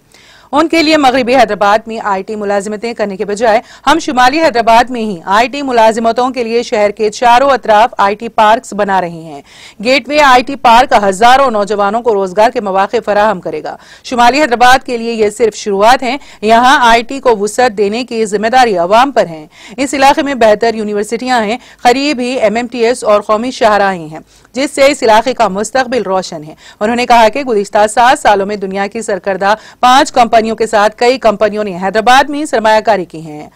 उनके लिए मगरबी हैदराबाद में आईटी मुलाजिमतें करने के बजाय हम शुमाली हैदराबाद में ही आईटी मुलाजिमतों के लिए शहर के चारों अतराफ आईटी पार्क्स बना रहे हैं। गेटवे आईटी पार्क हज़ारों नौजवानों को रोज़गार के मौके फराहम करेगा। शुमाली हैदराबाद के लिए ये सिर्फ़ शुरुआत है। यहाँ आईटी को वसत देने की ज़िम्मेदारी अवाम पर है। इस इलाके में बेहतर यूनिवर्सिटियाँ हैं, करीब ही एमएमटीएस और कौमी शाहराहें हैं। जिससे इस इलाके का मुस्तबिल रोशन है। उन्होंने कहा कि गुजशत सात सालों में दुनिया की सरकर्दा पाँच कंपनियों के साथ कई कंपनियों ने हैदराबाद में सरमाकारी की है।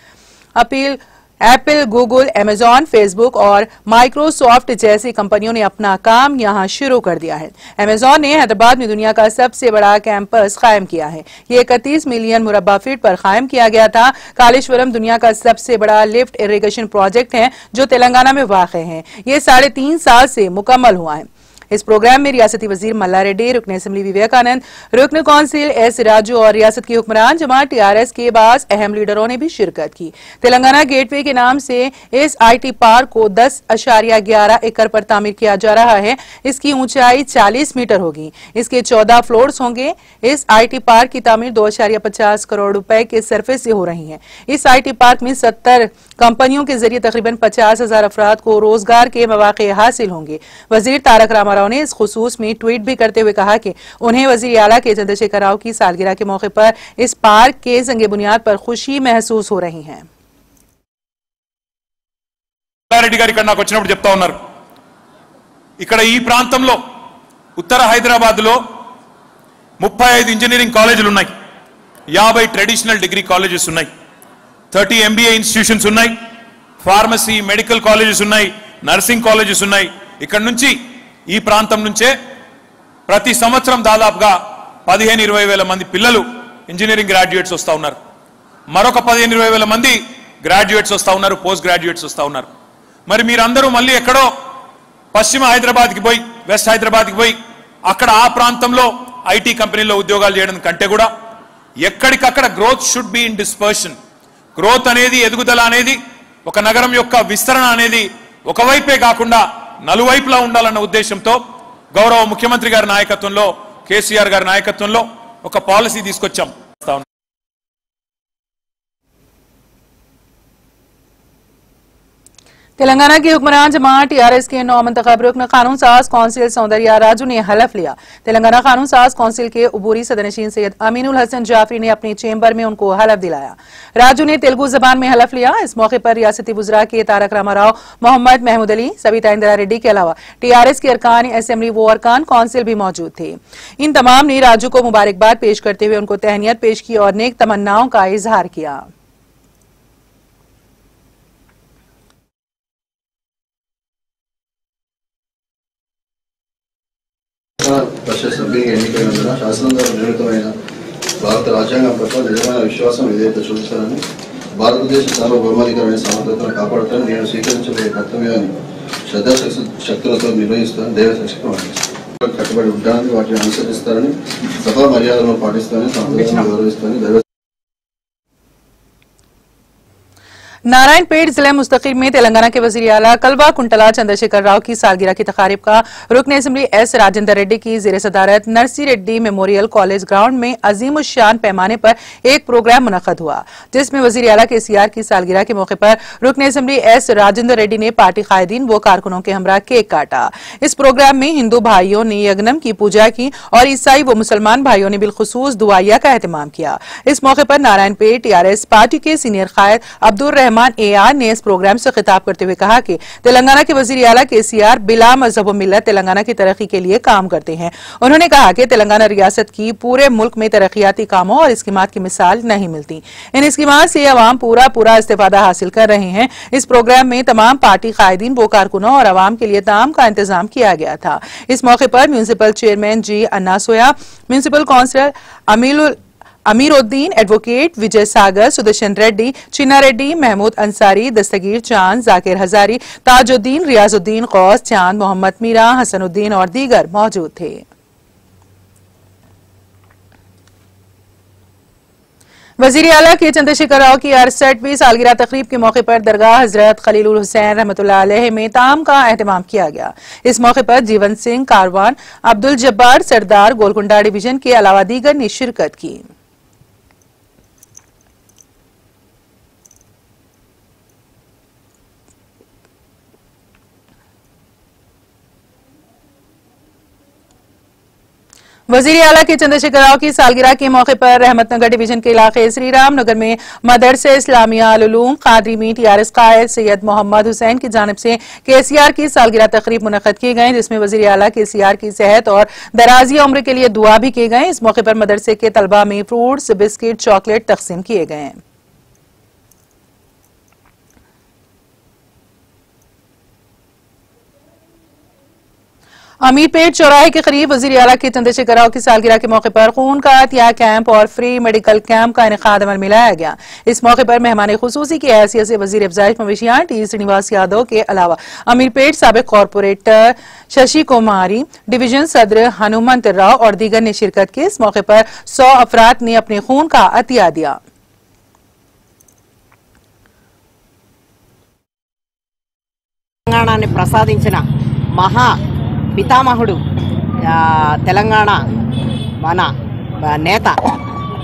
अपील एप्पल गूगल एमेजॉन फेसबुक और माइक्रोसॉफ्ट जैसी कंपनियों ने अपना काम यहाँ शुरू कर दिया है। अमेजॉन ने हैदराबाद में दुनिया का सबसे बड़ा कैंपस कायम किया है। ये इकतीस मिलियन मुरबा फीट पर कायम किया गया था। कालेश्वरम दुनिया का सबसे बड़ा लिफ्ट इरिगेशन प्रोजेक्ट है, जो तेलंगाना में वाक़ है। ये साढ़े तीन साल से मुकम्मल हुआ है। इस प्रोग्राम में रियासती वज़ीर मल्ला रेड्डी, रुकन असम्बली विवेकानंद, रुकन कौंसिल एस राजू और रियासत के हुक्मरान जमा टीआरएस के बाद अहम लीडरों ने भी शिरकत की। तेलंगाना गेटवे के नाम से इस आईटी पार्क को दस अशारिया ग्यारह एकड़ पर तामीर किया जा रहा है। इसकी ऊंचाई चालीस मीटर होगी। इसके चौदह फ्लोर्स होंगे। इस आईटी पार्क की तामीर दो पचास करोड़ रुपए के सरफेस से हो रही है। इस आईटी पार्क में सत्तर कंपनियों के जरिए तकरीबन पचास हजार अफराद को रोजगार के मौके हासिल होंगे वजीर तारक रामाराव ने इस खसूस में ट्वीट भी करते हुए कहा कि उन्हें वजीर आला के चंद्रशेखर राव की सालगिरह के मौके पर इस पार्क के संग बुनियाद पर खुशी महसूस हो रही है రెడ్డి గారు ఇక్కడ నాకు వచ్చినప్పుడు చెప్తా ఉన్నారు ఇక్కడ ఈ ప్రాంతంలో ఉత్తర హైదరాబాద్లో ముప్పై ఐదు ఇంజనీరింగ్ కాలేజీలు ఉన్నాయి యాభై ట్రెడిషనల్ డిగ్రీ కాలేజెస్ ఉన్నాయి థర్టీ ఎంబీఏ ఇన్స్టిట్యూషన్స్ ఉన్నాయి. ఫార్మసీ మెడికల్ కాలేజెస్ ఉన్నాయి నర్సింగ్ కాలేజెస్ ఉన్నాయి. ఇక్కడ నుంచి ఈ ప్రాంతం నుంచే ప్రతి సంవత్సరం దాదాపుగా పదిహేను ఇరవై వేల మంది పిల్లలు ఇంజనీరింగ్ గ్రాడ్యుయేట్స్ వస్తూ ఉన్నారు. మరొక పదిహేను ఇరవై వేల మంది గ్రాడ్యుయేట్స్ వస్తూ ఉన్నారు పోస్ట్ గ్రాడ్యుయేట్స్ వస్తూ ఉన్నారు. మరి మీరందరూ మళ్ళీ ఎక్కడో పశ్చిమ హైదరాబాద్కి పోయి వెస్ట్ హైదరాబాద్కి పోయి అక్కడ ఆ ప్రాంతంలో ఐటీ కంపెనీలో ఉద్యోగాలు చేయడం కంటే కూడా ఎక్కడికక్కడ growth should be in dispersion growth అనేది ఎదుగుదల అనేది ఒక నగరం యొక్క విస్తరణ అనేది ఒకవైపే కాకుండా నలువైపులా ఉండాలన్న ఉద్దేశంతో గౌరవ ముఖ్యమంత్రి గారి నాయకత్వంలో కేసీఆర్ గారి నాయకత్వంలో ఒక పాలసీ తీసుకొచ్చాం. तेलंगाना के हुक्मरान जमात टीआरएस के नौ मंतखब रुकन कानून साज कौंसिल सौंदर्या राजू ने हलफ लिया। तेलंगाना कानून साज कौंसिल के उबूरी सदनशीन सैयद अमीनुल हसन जाफरी ने अपने चेंबर में उनको हलफ दिलाया। राजू ने तेलुगु जबान में हलफ लिया। इस मौके पर रियासती बुजरा के तारक रामाराव, मोहम्मद महमूद अली, सविता इंदिरा रेड्डी के अलावा टीआरएस के अरकान असेंबली वो अरकान कौंसिल भी मौजूद थे। इन तमाम ने राजू को मुबारकबाद पेश करते हुए उनको तहनीत पेश की और नेक तमन्नाओं का इजहार किया। పరిషత్ సభ్యునికి ఎన్నికైనందున శాసనం ద్వారా నిర్మితమైన భారత రాజ్యాంగం పట్ల నిజమైన విశ్వాసం ఏదైతే చూపిస్తారని భారతదేశ సార్వభౌమాధికారాన్ని సమర్థతను కాపాడుతాను నేను స్వీకరించబోయే కర్తవ్యాన్ని శ్రద్ధాశక్తి శక్తులతో నిర్వహిస్తాను దేవ శక్తితో కట్టుబడి ఉంటానని వాటిని అనుసరిస్తారని సభా మర్యాదలను పాటిస్తానని సంప్రదాయాలను గౌరవిస్తానని దైవ नारायणपेट ज़िले मुस्तकिल में तेलंगाना के वज़ीर अला कलवा कुंटला चंद्रशेखर राव की सालगिरह की तकारीब का रुकन असम्बली एस राजेंद्र रेड्डी की जेर सदारत Narsi Reddy memorial college ground में अजीम शान पैमाने पर एक प्रोग्राम मुनद हुआ, जिसमें वज़ीर अला के सीआर की सालगिरह के मौके पर रुकन असम्बली एस राजेंद्र रेड्डी ने पार्टी कायदीन, व कारकुनों के हमरा केक काटा। इस प्रोग्राम में हिंदू भाइयों ने यज्ञम की पूजा की और ईसाई व मुसलमान भाइयों ने बिलखसूस दुआया का एहतमाम किया। इस मौके पर नारायणपेट टीआरएस पार्टी के सीनियर कायद अब्दुल ए आर ने इस प्रोग्राम से खिताब करते हुए कहा कि तेलंगाना के वज़ीर अला के सी आर बिला मज़हब मिलत तेलंगाना की तरक्की के लिए काम करते हैं। उन्होंने कहा कि तेलंगाना रियासत की पूरे मुल्क में तरक्याती कामों और स्कीमात की मिसाल नहीं मिलती। इन स्कीमात से अवाम पूरा पूरा इस्तेफादा हासिल कर रहे हैं। इस प्रोग्राम में तमाम पार्टी कायदीन वो कारकुनों और अवाम के लिए ताम का इंतज़ाम किया गया था। इस मौके पर municipal chairman G Anna Soya, municipal councillor Amil Amiruddin advocate Vijay Sagar, Sudarshan Reddy, Chinna Reddy, Mahmood Ansari, Dastagir Chand, Zakir Hazari, Tajuddin, Riyazuddin, कौस, चाँद, मोहम्मद मीरा, हसनुद्दीन और दीगर मौजूद थे। वज़ीर अला के चंद्रशेखर राव की अड़सठवीं सालगिरह तकरीब के मौके पर दरगाह हज़रत खलील हुसैन रहमतुल्लाह में ताम का एहतमाम किया गया। इस मौके पर जीवन सिंह, कारवान, अब्दुल जब्बार, सरदार, गोलकुंडा डिवीज़न के अलावा दीगर ने शिरकत की। वज़ीर अला के चंद्रशेखर राव की सालगिरह के मौके पर रहमतनगर डिवीज़न के इलाके श्री राम नगर में मदरसे इस्लामिया अलूम कादरी में टीआरएस कायद सैयद मोहम्मद हुसैन की जानब से के केसीआर की सालगिरह तकरीब मुनद की गई, जिसमें वज़ीर अला केसीआर की सेहत और दराजी उम्र के लिए दुआ भी किए गए इस मौके पर मदरसे के तलबा में फ्रूट्स, बिस्किट, चॉकलेट तकसीम किए गए अमीरपेट चौराहे के करीब वजीर अला के चंद्रशेखर राव की सालगिरह के मौके पर खून का तिया कैंप और फ्री मेडिकल कैंप का इनका अमल मिलाया गया इस मौके पर मेहमान खसूसी की हैसियत से वजीर अफजाइश मवेशियां टी श्रीनिवास यादव के अलावा अमीरपेट सबक कॉरपोरेटर शशि कुमारी डिवीजन सदर हनुमंत राव और दीगर ने शिरकत की इस मौके पर सौ अफराद ने अपने खून का अतिया दिया తెలంగాణని ప్రసాదించిన మహా పితామహుడు తెలంగాణ మన నేత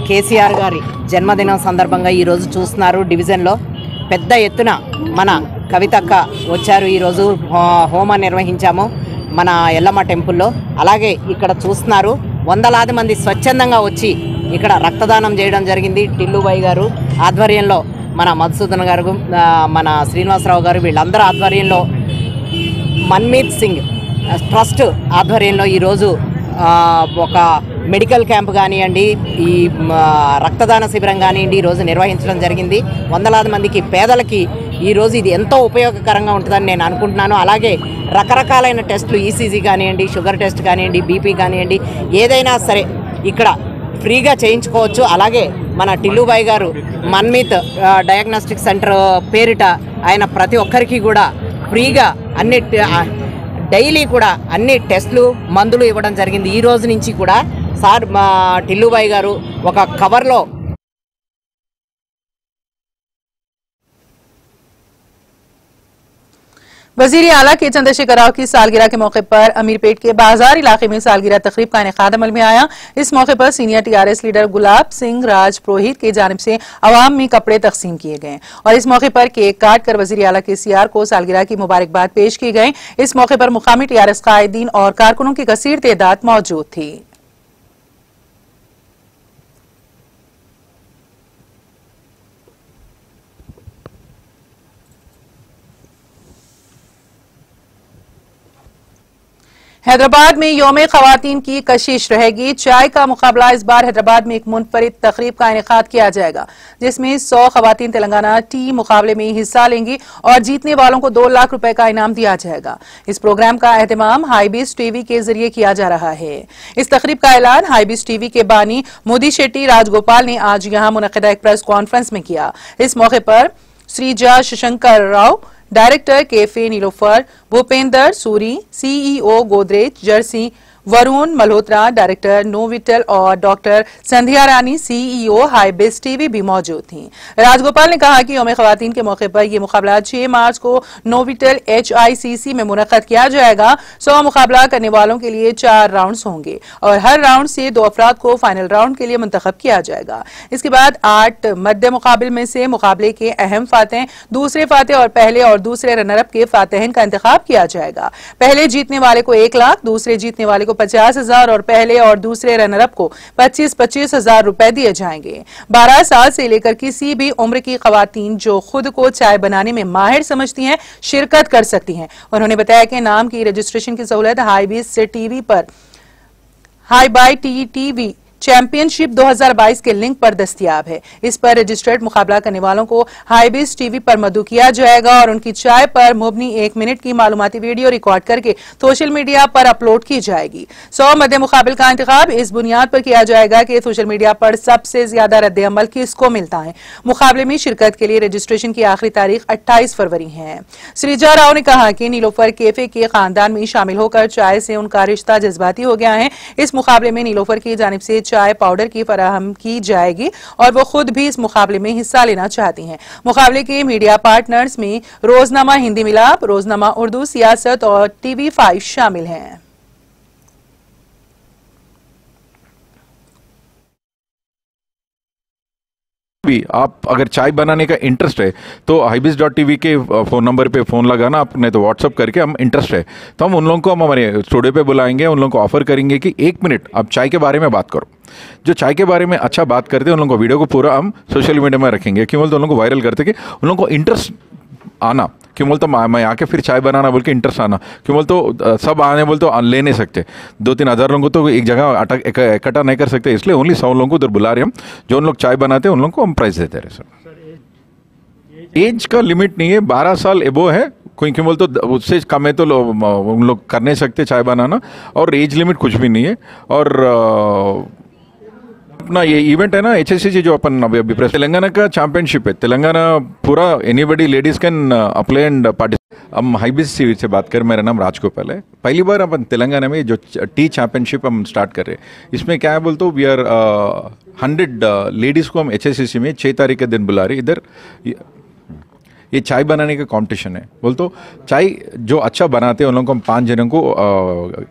కేసీఆర్ గారి జన్మదినం సందర్భంగా ఈరోజు చూస్తున్నారు. డివిజన్లో పెద్ద ఎత్తున మన కవితక్క వచ్చారు. ఈరోజు హో- హోమం నిర్వహించాము మన ఎల్లమ్మ టెంపుల్లో. అలాగే ఇక్కడ చూస్తున్నారు వందలాది మంది స్వచ్ఛందంగా వచ్చి ఇక్కడ రక్తదానం చేయడం జరిగింది. టిల్లుబాయి గారు ఆధ్వర్యంలో మన మధుసూదన్ గారు మన శ్రీనివాసరావు గారు వీళ్ళందరూ ఆధ్వర్యంలో మన్మీత్ సింగ్ ట్రస్ట్ ఆధ్వర్యంలో ఈరోజు ఒక మెడికల్ క్యాంప్ కానివ్వండి ఈ రక్తదాన శిబిరం కానివ్వండి ఈరోజు నిర్వహించడం జరిగింది. వందలాది మందికి పేదలకి ఈరోజు ఇది ఎంతో ఉపయోగకరంగా ఉంటుందని నేను అనుకుంటున్నాను. అలాగే రకరకాలైన టెస్టులు ఈసీజీ కానివ్వండి షుగర్ టెస్ట్ కానివ్వండి బీపీ కానివ్వండి ఏదైనా సరే ఇక్కడ ఫ్రీగా చేయించుకోవచ్చు. అలాగే మన టిల్లుబాయ్ గారు మన్మీత్ డయాగ్నోస్టిక్ సెంటర్ పేరిట ఆయన ప్రతి ఒక్కరికి కూడా ఫ్రీగా అన్ని డైలీ కూడా అన్ని టెస్టులు మందులు ఇవ్వడం జరిగింది. ఈ రోజు నుంచి కూడా సార్ మా టిల్లుబాయి గారు ఒక కవర్లో वज़ीर अला के चंद्रशेखर राव की सालगिरह के मौके पर अमीरपेट के बाज़ार इलाके में सालगिरह तकरीब का इनका अमल में आया। इस मौके पर senior TRS leader Gulab Singh Raj Purohit की जानब से अवाम में कपड़े तकसीम किए गए और इस मौके पर केक काट कर वज़ीर अला के सीआर को सालगिरह की मुबारकबाद पेश की गई। इस मौके पर मुकामी टीआरएस कायदीन और कारकुनों की कसीर तदाद मौजूद थी। हैदराबाद में योम खवतान की कशिश रहेगी। चाय का मुकाबला इस बार हैदराबाद में एक मुनफरद तकरीब का इनका किया जाएगा, जिसमें सौ खवतान तेलंगाना टीम मुकाबले में हिस्सा लेंगी और जीतने वालों को दो लाख रुपए का इनाम दिया जाएगा। इस प्रोग्राम का अहतमाम हाईबीस टीवी के ज़रिए किया जा रहा है। इस तकरीब का ऐलान हाईबीस टीवी के बानी मोदी शेट्टी राजगोपाल ने आज यहाँ मुनदा एक प्रेस कॉन्फ्रेंस में किया। इस मौके पर Sreeja Shashankar Rao director cafe Niloufer Bhupendra Suri CEO Godrej jersey Varun Malhotra director Novotel और doctor Sandhya Rani CEO Hybiz TV भी मौजूद थीं। राजगोपाल ने कहा कि योम खवतान के मौके पर यह मुकाबला 6 मार्च को नोविटल एचआईसीसी में मुनद किया जाएगा। सौ मुकाबला करने वालों के लिए चार राउंड होंगे और हर राउंड से दो अफराद को फाइनल राउंड के लिए मुंतखब किया जाएगा। इसके बाद आठ मध्य मुकाबले में से मुकाबले के अहम फातेह, दूसरे फातेह और पहले और दूसरे रनरअप के फातेहन का इंतखब किया जाएगा। पहले जीतने वाले को एक लाख, दूसरे जीतने वाले को पचास हज़ार और पहले और दूसरे रनरअप को पच्चीस पच्चीस हज़ार रूपए दिए जाएँगे। बारह साल से लेकर किसी भी उम्र की खातन जो खुद को चाय बनाने में माहिर समझती हैं, शिरकत कर सकती हैं। उन्होंने बताया कि नाम की रजिस्ट्रेशन की सहूलत हाईबीस से टीवी पर, high by T TV championship 2022 के लिंक पर दस्तियाब है। इस पर रजिस्टर्ड मुकाबला करने वालों को हाईबिस टीवी पर मदु किया जाएगा और उनकी चाय पर मुबनी एक मिनट की मालूमती वीडियो रिकॉर्ड करके सोशल मीडिया पर अपलोड की जाएगी। सौ मध्य मुकाबल का इंतज़ाम इस बुनियाद पर किया जाएगा कि सोशल मीडिया पर सबसे ज़्यादा रद्द अमल किसको मिलता है? मुकाबले में शिरकत के लिए रजिस्ट्रेशन की आखिरी तारीख अट्ठाईस फरवरी है। श्रीजा राव ने कहा कि नीलोफर केफे के खानदान में शामिल होकर चाय से उनका रिश्ता जज्बाती हो गया है। इस मुकाबले में नीलोफर की जानब से चाय पाउडर की फराहम की जाएगी और वो खुद भी इस मुकाबले में हिस्सा लेना चाहती हैं। मुकाबले के मीडिया पार्टनर्स में रोजनामा हिंदी मिलाप, रोजनामा उर्दू सियासत और टीवी फाइव शामिल हैं। भी आप अगर चाय बनाने का इंटरेस्ट है तो हाइबिस डॉट टी के फ़ोन नंबर पे फ़ोन लगाना आप नहीं तो व्हाट्सअप करके हम इंटरेस्ट है। तो हम उन लोगों को, हम हमारे स्टूडियो पे बुलाएँगे, उन लोगों को ऑफ़र करेंगे कि एक मिनट आप चाय के बारे में बात करो। जो चाय के बारे में अच्छा बात करते हैं, उन लोगों को वीडियो को पूरा हम सोशल मीडिया में रखेंगे। क्यों? बोलते उन लोगों को वायरल करते कि उन लोगों को इंटरेस्ट आना। क्यों बोलते मैं आके फिर चाय बनाना बोल के इंटरेस्ट आना। क्यों बोलते तो सब आने बोल तो ले नहीं सकते। दो तीन हज़ार लोगों को तो एक जगह अटक इकट्ठा नहीं कर सकते इसलिए ओनली सौ लोगों को उधर बुला रहे हम। जो उन लोग चाय बनाते हैं उन लोगों को हम प्राइस देते रहे सर एज का लिमिट नहीं है। बारह साल एबो है। कोई क्यों बोलते तो उससे कम है तो लो, उन लोग कर नहीं सकते चाय बनाना। और एज लिमिट कुछ भी नहीं है। और अपना ये इवेंट है ना एचएससीसी जो अपन अभी अभी प्रेस तेलंगाना का चैंपियनशिप है तेलंगाना पूरा anybody ladies can apply and participate हम हाईबिस से बात करें मेरा नाम राजगोपाल है पहली बार अपन तेलंगाना में जो टी चैंपियनशिप हम स्टार्ट कर रहे हैं इसमें क्या है बोलते वी आर हंड्रेड लेडीज़ को हम एचएससीसी में छः तारीख के दिन बुला रहे इधर ये चाय बनाने का कंपटीशन है। बोल तो चाय जो अच्छा बनाते हैं, उन लोगों को हम पाँच जनों को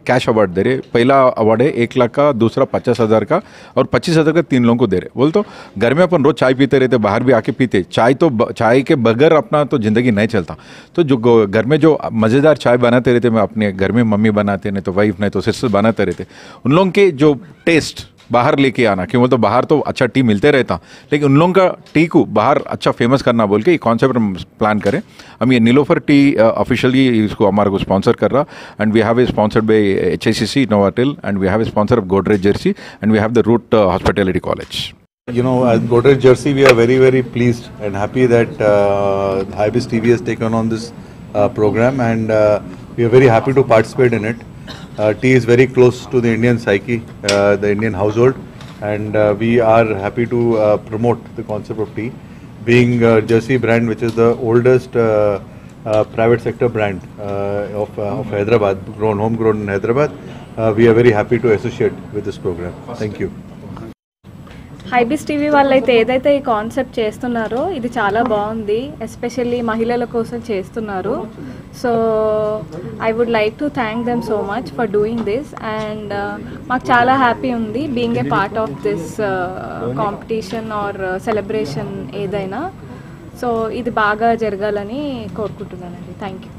कैश अवार्ड दे रहे पहला अवार्ड है एक लाख का, दूसरा पचास हज़ार का और पच्चीस हज़ार का तीन लोगों को दे रहे बोल तो घर में अपन रोज़ चाय पीते रहते, बाहर भी आके पीते। चाय तो चाय के बगैर अपना तो ज़िंदगी नहीं चलता। तो जो घर में जो मज़ेदार चाय बनाते रहते, मैं अपने घर में मम्मी बनाते, नहीं तो वाइफ नहीं तो सिस्टर बनाते रहते। उन लोगों के जो टेस्ट बाहर लेके आना क्यों? तो बाहर तो अच्छा टी मिलते रहता। लेकिन उन लोगों का टी को बाहर अच्छा फ़ेमस करना बोल के ये कॉन्सेप्ट प्लान करें। हम ये नीलोफर टी ऑफिशियली इसको हमारे को स्पॉन्सर कर रहा। And we have a sponsored by H I C C Novotel and we have a sponsor of Godrej jersey and we have the root hospitality college You know, at Godrej Jersey, we are very, very pleased and happy that uh, Hibis TV has taken on this uh, program, and uh, we are very happy to participate in it. Uh, tea is very close to the Indian psyche, uh, the Indian household, and uh, we are happy to uh, promote the concept of tea. Being uh, Jersey brand, which is the oldest uh, private sector brand of, of Hyderabad, grown homegrown in Hyderabad, we are very happy to associate with this program. Thank you. Hybiz TV వాళ్ళైతే ఏదైతే ఈ concept చేస్తున్నారో ఇది చాలా బాగుంది especially మహిళల కోసం చేస్తున్నారు. So I would like to thank them so much for doing this and మాకు చాలా హ్యాపీ ఉంది being a part of this competition or celebration ఏదైనా. సో ఇది బాగా జరగాలని కోరుకుంటున్నానండి. థ్యాంక్ యూ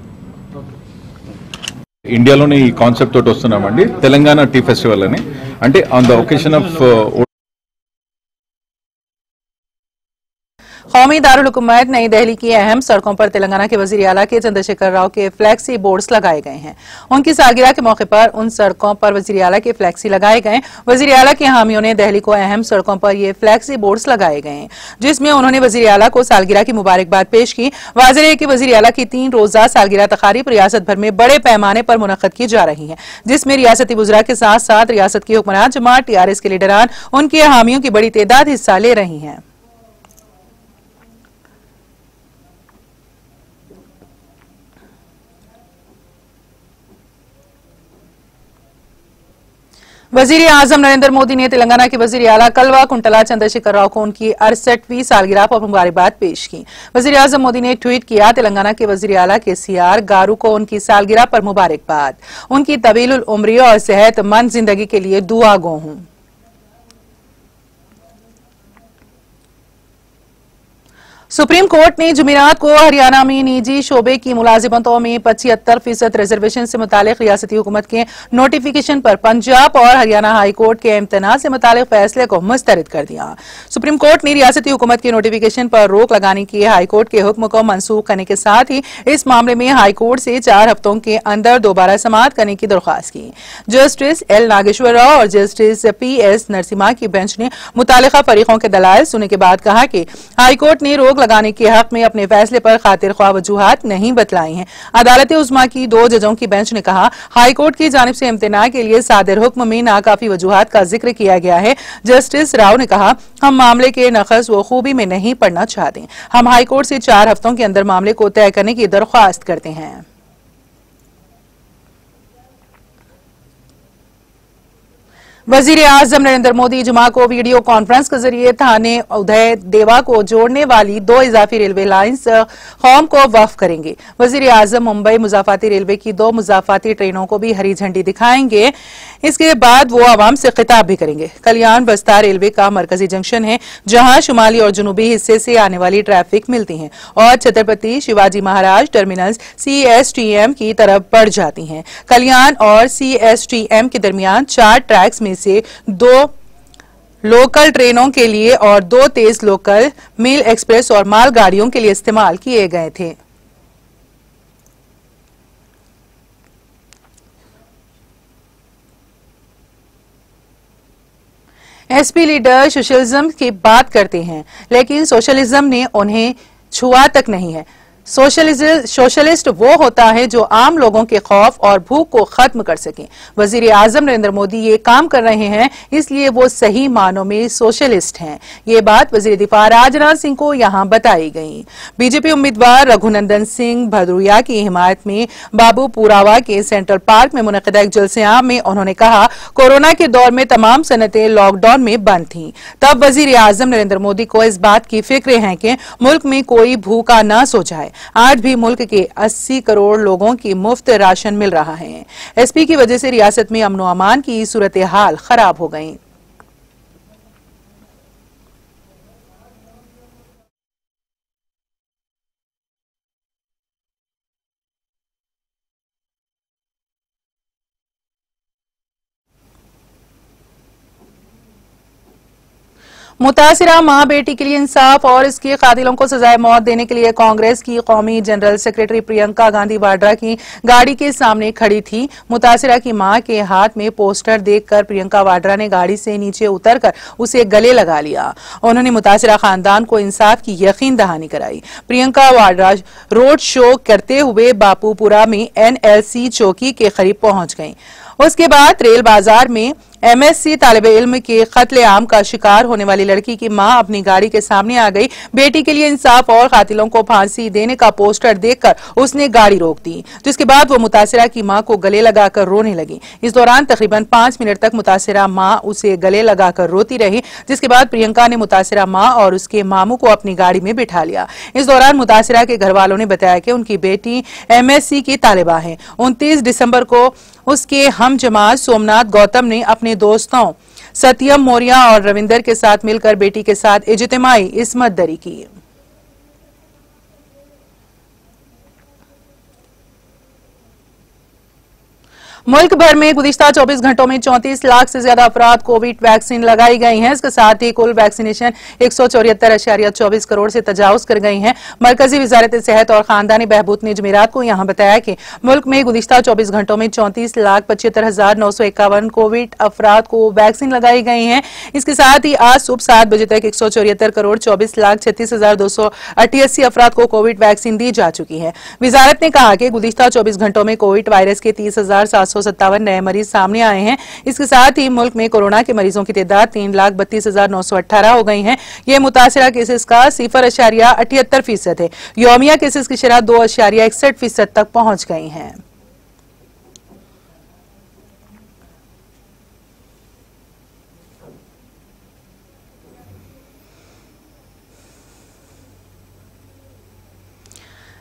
ఇండియాలోనే ఈ కాన్సెప్ట్ తోటి వస్తున్నామండి. తెలంగాణ టీ ఫెస్టివల్ అని. అంటే ఆన్ ద ఒకేషన్ ఆఫ్ कौमी दारुल हुकूमत नई दिल्ली की अहम सड़कों पर तेलंगाना के वज़ीर अला के चंद्रशेखर राव के फ्लैक्सी बोर्ड्स लगाए गए हैं। उनकी सालगिरह के मौके पर उन सड़कों पर वज़ीर अला के फ्लैक्सी लगाए गए वज़ीर अला के हामियों ने दिल्ली को अहम सड़कों पर ये फ्लैक्सी बोर्ड्स लगाए गए जिसमें उन्होंने वज़ीर अला को सालगिरह की मुबारकबाद पेश की। वाजह है कि वज़ीर अला की तीन रोजा सालगिरह तकारीब रियासत भर में बड़े पैमाने पर मुनद की जा रही है, जिसमें रियासती बुजरा के साथ साथ रियासत की हुक्मरान जमात टीआरएस के लीडरान उनके हामियों की बड़ी तादाद हिस्सा ले रही हैं। वज़ीर आज़म नरेंद्र मोदी ने तेलंगाना के वज़ीर अला कलवा कुंटला चंद्रशेखर राव को उनकी अड़सठवीं सालगिरह पर मुबारकबाद पेश की। वज़ीर आज़म मोदी ने ट्वीट किया, तेलंगाना के वज़ीर अला के सीआर गारू को उनकी सालगिरह पर मुबारकबाद। उनकी तवील उम्री और सेहतमंद ज़िंदगी के लिए दुआ, गो हूँ। सुप्रीम कोर्ट ने जुमेरात को हरियाणा में निजी शोबे की मुलाजिमतों में पचहत्तर फ़ीसद रिजर्वेशन से मुतालिक रियासती हुकूमत के नोटिफिकेशन पर पंजाब और हरियाणा हाई कोर्ट के इम्तना से मुतालिक फैसले को मुस्तरद कर दिया। सुप्रीम कोर्ट ने रियासती हुकूमत के नोटिफिकेशन पर रोक लगाने के हाई कोर्ट के हुक्म को मनसूख करने के साथ ही इस मामले में हाई कोर्ट से चार हफ्तों के अंदर दोबारा समाप्त करने की दरख्वास्त की। जस्टिस एल नागेश्वर राव और जस्टिस पी एस नरसिम्हा की बेंच ने मुताल फरीकों के दलाल सुनने के बाद कहा कि हाईकोर्ट ने रोक लगाने के हक में अपने फैसले पर खातिर ख्वाह वजूहत नहीं बतलाई हैं। अदालत उजमा की दो जजों की बेंच ने कहा, हाईकोर्ट की जानब से इम्तना के लिए सादिर हुक्म में नाकाफी वजूहत का ज़िक्र किया गया है। जस्टिस राव ने कहा, हम मामले के नकस व खूबी में नहीं पढ़ना चाहते। हम हाईकोर्ट से चार हफ्तों के अंदर मामले को तय करने की दरख्वास्त करते हैं। वज़ीर आज़म नरेंद्र मोदी जुमा को वीडियो कॉन्फ्रेंस के ज़रिए थाने उदय देवा को जोड़ने वाली दो इजाफी रेलवे लाइन्स कौम को वफ करेंगे। वज़ीर आज़म मुंबई मुजाफाती रेलवे की दो मुजाफाती ट्रेनों को भी हरी झंडी दिखाएँगे। इसके बाद वो आवाम से खिताब भी करेंगे। कल्याण बस्ता रेलवे का मरकजी जंक्शन है, जहाँ शुमाली और जनूबी हिस्से से आने वाली ट्रैफ़िक मिलती है और छत्रपति शिवाजी महाराज टर्मिनल्स सीएसटीएम की तरफ़ बढ़ जाती है। कल्याण और सीएसटीएम के दरमियान चार ट्रैक्स में से दो लोकल ट्रेनों के लिए और दो तेज लोकल मेल एक्सप्रेस और मालगाड़ियों के लिए इस्तेमाल किए गए थे। एसपी लीडर सोशलिज्म की बात करते हैं, लेकिन सोशलिज्म ने उन्हें छुआ तक नहीं है। सोशलिस्ट वो होता है जो आम लोगों के खौफ और भूख को खत्म कर सके। वज़ीर आज़म नरेंद्र मोदी ये काम कर रहे हैं, इसलिए वो सही मानों में सोशलिस्ट हैं। ये बात वज़ीर दिफा राजनाथ सिंह को यहाँ बताई गई। बीजेपी उम्मीदवार रघुनंदन सिंह भदौरिया की हिमायत में बाबू पुरावा के सेंट्रल पार्क में मुनदा एक जलसेआम में उन्होंने कहा, कोरोना के दौर में तमाम सनतें लॉकडाउन में बंद थी। तब वज़ीर आज़म नरेंद्र मोदी को इस बात की फ़िक्र है कि मुल्क में कोई भूखा न सो जाए। आज भी मुल्क के 80 करोड़ लोगों की मुफ़्त राशन मिल रहा है। एसपी की वजह से रियासत में अमनो अमान की सूरत हाल खराब हो गई। मुतासरा माँ बेटी के लिए इंसाफ और इसके कातिलों को सजाए मौत देने के लिए कांग्रेस की कौमी जनरल सेक्रेटरी प्रियंका गांधी वाड्रा की गाड़ी के सामने खड़ी थी। मुतासरा की माँ के हाथ में पोस्टर देखकर प्रियंका वाड्रा ने गाड़ी से नीचे उतरकर उसे गले लगा लिया। उन्होंने मुतासरा खानदान को इंसाफ की यकीन दहानी कराई। प्रियंका वाड्रा रोड शो करते हुए बापूपुरा में एनएलसी चौकी के करीब पहुँच गईं। उसके बाद रेल बाज़ार में एमएससी तालब इल्म के कत्ले आम का शिकार होने वाली लड़की की माँ अपनी गाड़ी के सामने आ गई। बेटी के लिए इंसाफ और कातिलों को फांसी देने का पोस्टर देखकर उसने गाड़ी रोक दी जिसके बाद वो मुतासरा की माँ को गले लगाकर रोने लगी। इस दौरान तकरीबन पाँच मिनट तक मुतासरा माँ उसे गले लगाकर रोती रही, जिसके बाद प्रियंका ने मुतासरा माँ और उसके मामू को अपनी गाड़ी में बिठा लिया। इस दौरान मुतासरा के घर वालों ने बताया कि उनकी बेटी एमएससी की तालिबा है। उनतीस दिसंबर को उसके हम जमात सोमनाथ गौतम ने अपने दोस्तों, सत्यम मौर्या और रविंदर के साथ मिलकर बेटी के साथ इजतमाही इसमत दरी की। मुल्क भर में गुजशत 24 घंटों में 34 लाख से ज़्यादा अफराद कोविड वैक्सीन लगाई गई हैं। इसके साथ ही कुल वैक्सीनेशन एक चौबीस करोड़ से तजावज कर गई हैं। मरकजी वजारत सेहत और खानदानी बहबूत ने जमेरात को यहाँ बताया कि मुल्क में गुजशत 24 घंटों में चौंतीस लाख पचहत्तर हज़ार नौ सौ इक्यावन कोविड अफराद को वैक्सीन लगाई गई है। इसके साथ ही आज सुबह सात बजे तक एक सौ चौहत्तर करोड़ चौबीस लाख छत्तीस हज़ार दो सौ अट्ठासी अफराद को कोविड वैक्सीन दी जा चुकी है। वजारत ने कहा कि गुजशत चौबीस घंटों में कोविड वायरस के तीस हज़ार सात सौ नए मरीज़ सामने आए हैं। इसके साथ ही मुल्क में कोरोना के मरीजों की तादाद तीन लाख बत्तीस हज़ार नौ सौ अट्ठारह हो गई है। ये मुतासरा केसेस का सिफर अशारिया अठहत्तर फ़ीसद है। योमिया केसेस की शराह दो अशारिया इकसठ फ़ीसद तक पहुँच गई है।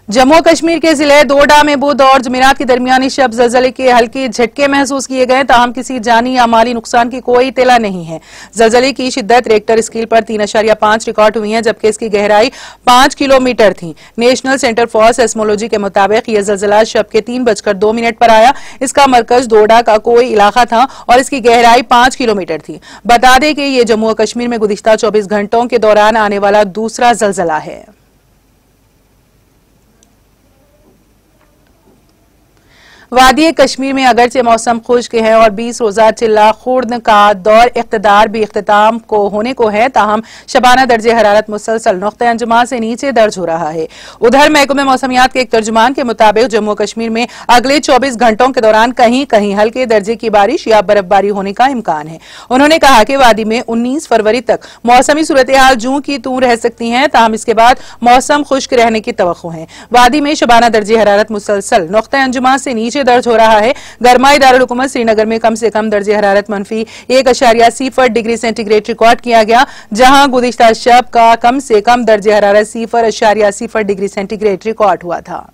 जम्मू कश्मीर के ज़िले डोडा में बुध और जमीरात के दरमियानी शब जलजले के हल्के झटके महसूस किए गए। ताहम किसी जानी या माली नुकसान की कोई इतला नहीं है। जलजले की शिद्दत रेक्टर स्केल पर तीन अशारिया पाँच रिकॉर्ड हुई है, जबकि इसकी गहराई पाँच किलोमीटर थी। नेशनल सेंटर फॉर सेस्मोलॉजी के मुताबिक यह जलजला शब के तीन बजकर दो मिनट पर आया। इसका मरकज डोडा का कोई इलाका था और इसकी गहराई पाँच किलोमीटर थी। बता दें कि यह जम्मू कश्मीर में गुजशत चौबीस घंटों के दौरान आने वाला दूसरा जलजला है। वादी कश्मीर में अगरचे मौसम खुश्क है और 20 रोजा चिल्ला खुर्द का दौर इकतदार भी अख्ताम को होने को है। ताहम शबाना दर्ज हरारत मुसलसल नुक़ अंजमा से नीचे दर्ज हो रहा है। उधर महकमे मौसमियात के एक तर्जुमान के मुताबिक जम्मू कश्मीर में अगले 24 घंटों के दौरान कहीं कहीं हल्के दर्जे की बारिश या बर्फबारी होने का इम्कान है। उन्होंने कहा कि वादी में उन्नीस फरवरी तक मौसमी सूरत हाल जू की तू रह सकती है, ताहम इसके बाद मौसम खुश्क रहने की तो है। वादी में शबाना दर्ज हरारत मुसलसल नुक़ अंजुमा से नीचे दर्ज हो रहा है। गरमाई दारुलकूमत श्रीनगर में कम से कम दर्ज हरारत मनफी। एक अशारिया सीफर डिग्री सेंटीग्रेड रिकॉर्ड किया गया, जहाँ गुजशत शब का कम से कम दर्ज हरारत सीफर अशारिया सीफर डिग्री सेंटीग्रेड रिकॉर्ड हुआ था।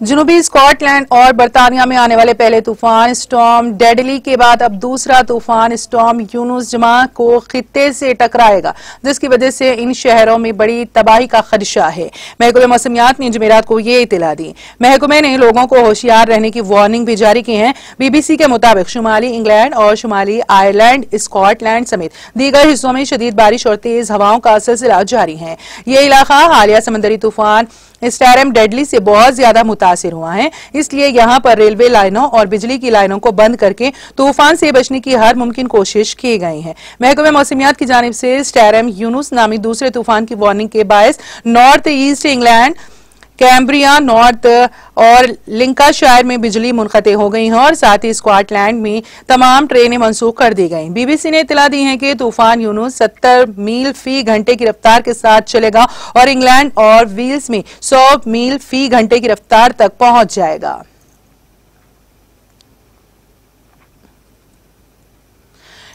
जनूबी स्कॉटलैंड और बरतानिया में आने वाले पहले तूफ़ान स्टॉम डेडली के बाद अब दूसरा तूफ़ान स्टॉम यूनुस जमा को खत्ते से टकराएगा, जिसकी वजह से इन शहरों में बड़ी तबाही का खदशा है। महकमे मौसमियात ने जमेरात को ये इतला दी। महकमे ने लोगों को होशियार रहने की वार्निंग भी जारी की है। बीबीसी के मुताबिक शुमाली इंग्लैंड और शुमाली आयरलैंड, स्कॉटलैंड समेत दीगर हिस्सों में शदीद बारिश और तेज हवाओं का सिलसिला जारी है। ये इलाका हालिया समंदरी तूफ़ान स्टैरम डेडली से बहुत ज़्यादा मुतासर हुआ है। इसलिए यहाँ पर रेलवे लाइनों और बिजली की लाइनों को बंद करके तूफ़ान से बचने की हर मुमकिन कोशिश की गई है। महकमे मौसमियात की जानब से स्टैरम यूनुस नामी दूसरे तूफ़ान की वार्निंग के बायस north east England Cumbria, north और लिंकाशायर में बिजली मुनखते हो गई है और साथ ही स्कॉटलैंड में तमाम ट्रेनें मनसूख कर दी गई। बीबीसी ने इतला दी है कि तूफ़ान यूनुस 70 मील फ़ी घंटे की रफ्तार के साथ चलेगा और इंग्लैंड और वील्स में 100 मील फ़ी घंटे की रफ्तार तक पहुँच जाएगा।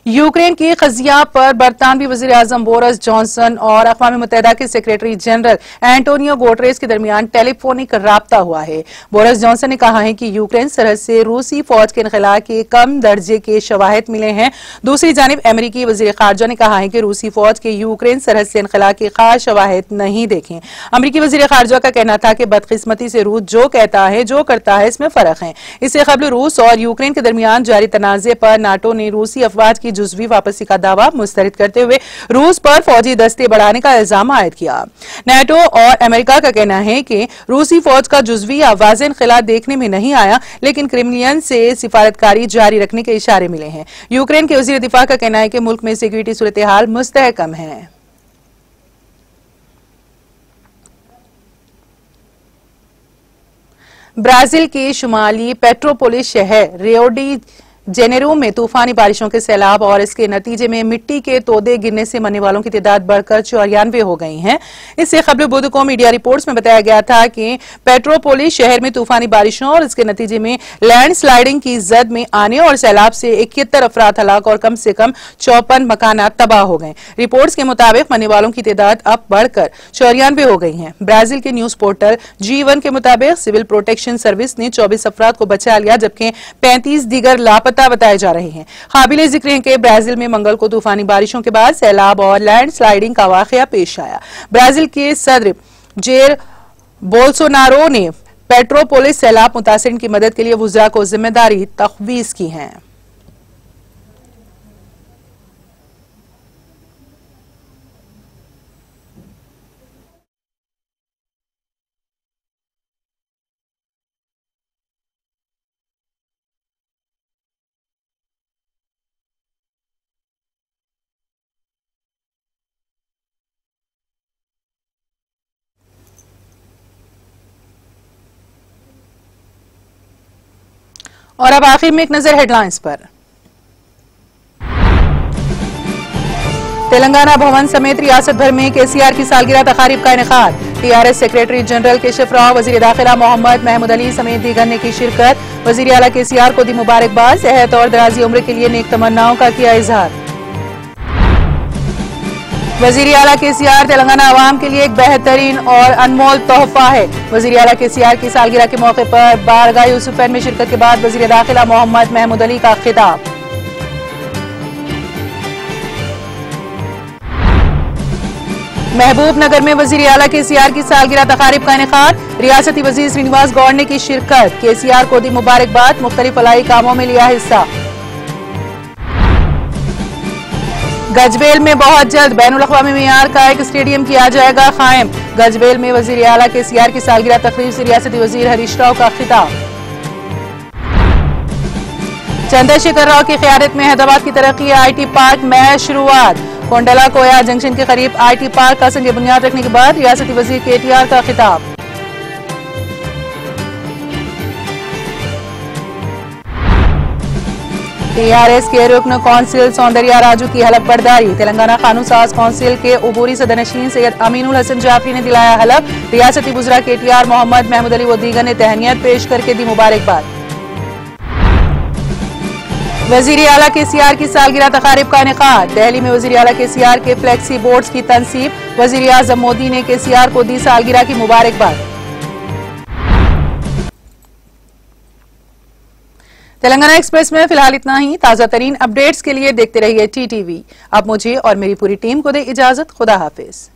यूक्रेन की खजिया पर बरतानवी वजी अजम बोरस जॉनसन और अकवा मुतहदा के सेक्रेटरी जनरल एंटोनियो गोटरेस के दरमियान टेलीफोनिक रबता हुआ है। बोरस जॉनसन ने कहा है कि यूक्रेन सरहद से रूसी फौज के इनखला के कम दर्जे के शवाहद मिले हैं। दूसरी जानब अमरीकी वजी खारजा ने कहा है कि रूसी फौज के यूक्रेन सरहद से इनखला के खास शवाहद नहीं देखे। अमरीकी वजी खारजा का कहना था कि बदकिस्मती से रूस जो कहता है, जो करता है, इसमें फ़र्क है। इससे कबल रूस और यूक्रेन के दरमियान जारी तनाजे पर नाटो ने रूसी अफवाज की जुजवी वापसी का दावा मुस्तरद करते हुए रूस पर फौजी दस्ते बढ़ाने का इल्ज़ाम आयद किया। नेटो और अमेरिका का कहना है कि रूसी फौज का जुजवी या वाज खिला देखने में नहीं आया, लेकिन क्रिमिलियन से सिफारतकारी जारी रखने के इशारे मिले हैं। यूक्रेन के वज़ीर दिफा का कहना है कि मुल्क में सिक्योरिटी सूरत हाल मुस्तहकम है। ब्राज़ील के शुमाली पेट्रोपोलिस शहर रियोडी जेनेरो में तूफानी बारिशों के सैलाब और इसके नतीजे में मिट्टी के तोदे गिरने से मरने वालों की तादाद बढ़कर चौरानवे हो गई है। इससे खबर बुध को मीडिया रिपोर्ट्स में बताया गया था कि पेट्रोपोलिस शहर में तूफानी बारिशों और इसके नतीजे में लैंड स्लाइडिंग की जद में आने और सैलाब से इकहत्तर अफराद हलाक और कम से कम चौपन मकाना तबाह हो गए। रिपोर्ट्स के मुताबिक मरने वालों की तादाद अब बढ़कर चौरानवे हो गई है। ब्राज़ील के न्यूज़ पोर्टल जी के मुताबिक सिविल प्रोटेक्शन सर्विस ने चौबीस अफराद को बचा लिया, जबकि पैंतीस दीगर लापता बताए जा रहे हैं। काबिल ज़िक्र है कि ब्राज़ील में मंगल को तूफानी बारिशों के बाद सैलाब और लैंड स्लाइडिंग का वाक पेश आया। ब्राज़ील के सदर जेर बोल्सोनारो ने पेट्रोपोलिस सैलाब मुतासर की मदद के लिए वजरा को ज़िम्मेदारी तखवीज की है। और अब आखिर में एक नज़र हेडलाइंस पर। तेलंगाना भवन समेत रियासत भर में केसीआर की सालगिरह तकारीब का इनका TRS secretary general Keshav Rao, वज़ीर दाखिला मोहम्मद महमूद अली समेत दीगर ने की शिरकत। वज़ीर अला केसीआर को दी मुबारकबाद। सेहत और दराजी उम्र के लिए नेक तमन्नाओं का किया इजहार। वज़ीर अला के सी आर तेलंगाना आवाम के लिए एक बेहतरीन और अनमोल तोहफा है। वज़ीर अला के सी आर की सालगिरह के मौके पर बारगा यूसुफैन में शिरकत के बाद वजी दाखिला मोहम्मद महमूद अली का खिताब। महबूब नगर में वज़ीर अला के सी आर की सालगिरह तकारीब का इनका रियासती वज़ीर श्रीनिवास गौड़ ने की शिरकत। के सी आर को दी मुबारकबाद। मुख्तलिफ़ फलाई कामों में लिया हिस्सा। गजबेल में बहुत जल्द बैन अवी मीयार का एक स्टेडियम किया जाएगा कायम। गजबेल में वज़ीर अला के सीआर की सालगिरह तकरीब से रियासती वज़ीर हरीश राव का खिताब। चंद्रशेखर राव की क्यादत में हैदराबाद की तरक्की, आईटी पार्क में शुरुआत। कोंडला कोया जंक्शन के करीब आईटी पार्क का संग बुनियाद रखने के बाद रियासती वज़ीर केटीआर का खिताब। टीआरएस के रुकन कौंसिल सौंदर्या राजू की हलफ बर्दारी। तेलंगाना कानून साज कौंसिल के उबूरी सदनशीन सैयद अमीनुल हसन जाफरी ने दिलाया हलफ रियासती गुजरा K T R Mohammed Mahmood Ali व दीगर ने तहनीत पेश करके दी मुबारकबाद वज़ीर अला के सी आर की सालगिरह तकारीब का इनका दहली में वजी अला के सी आर के फ्लैक्सी बोर्ड की तनसीब। वज़ीर आज़म मोदी ने के सी आर को दी सालगिरह की मुबारकबाद तेलंगाना एक्सप्रेस में फ़िलहाल इतना ही। ताज़ा तरीन अपडेट्स के लिए देखते रहिए टीटीवी अब मुझे और मेरी पूरी टीम को दे इजाज़त। खुदा हाफिज।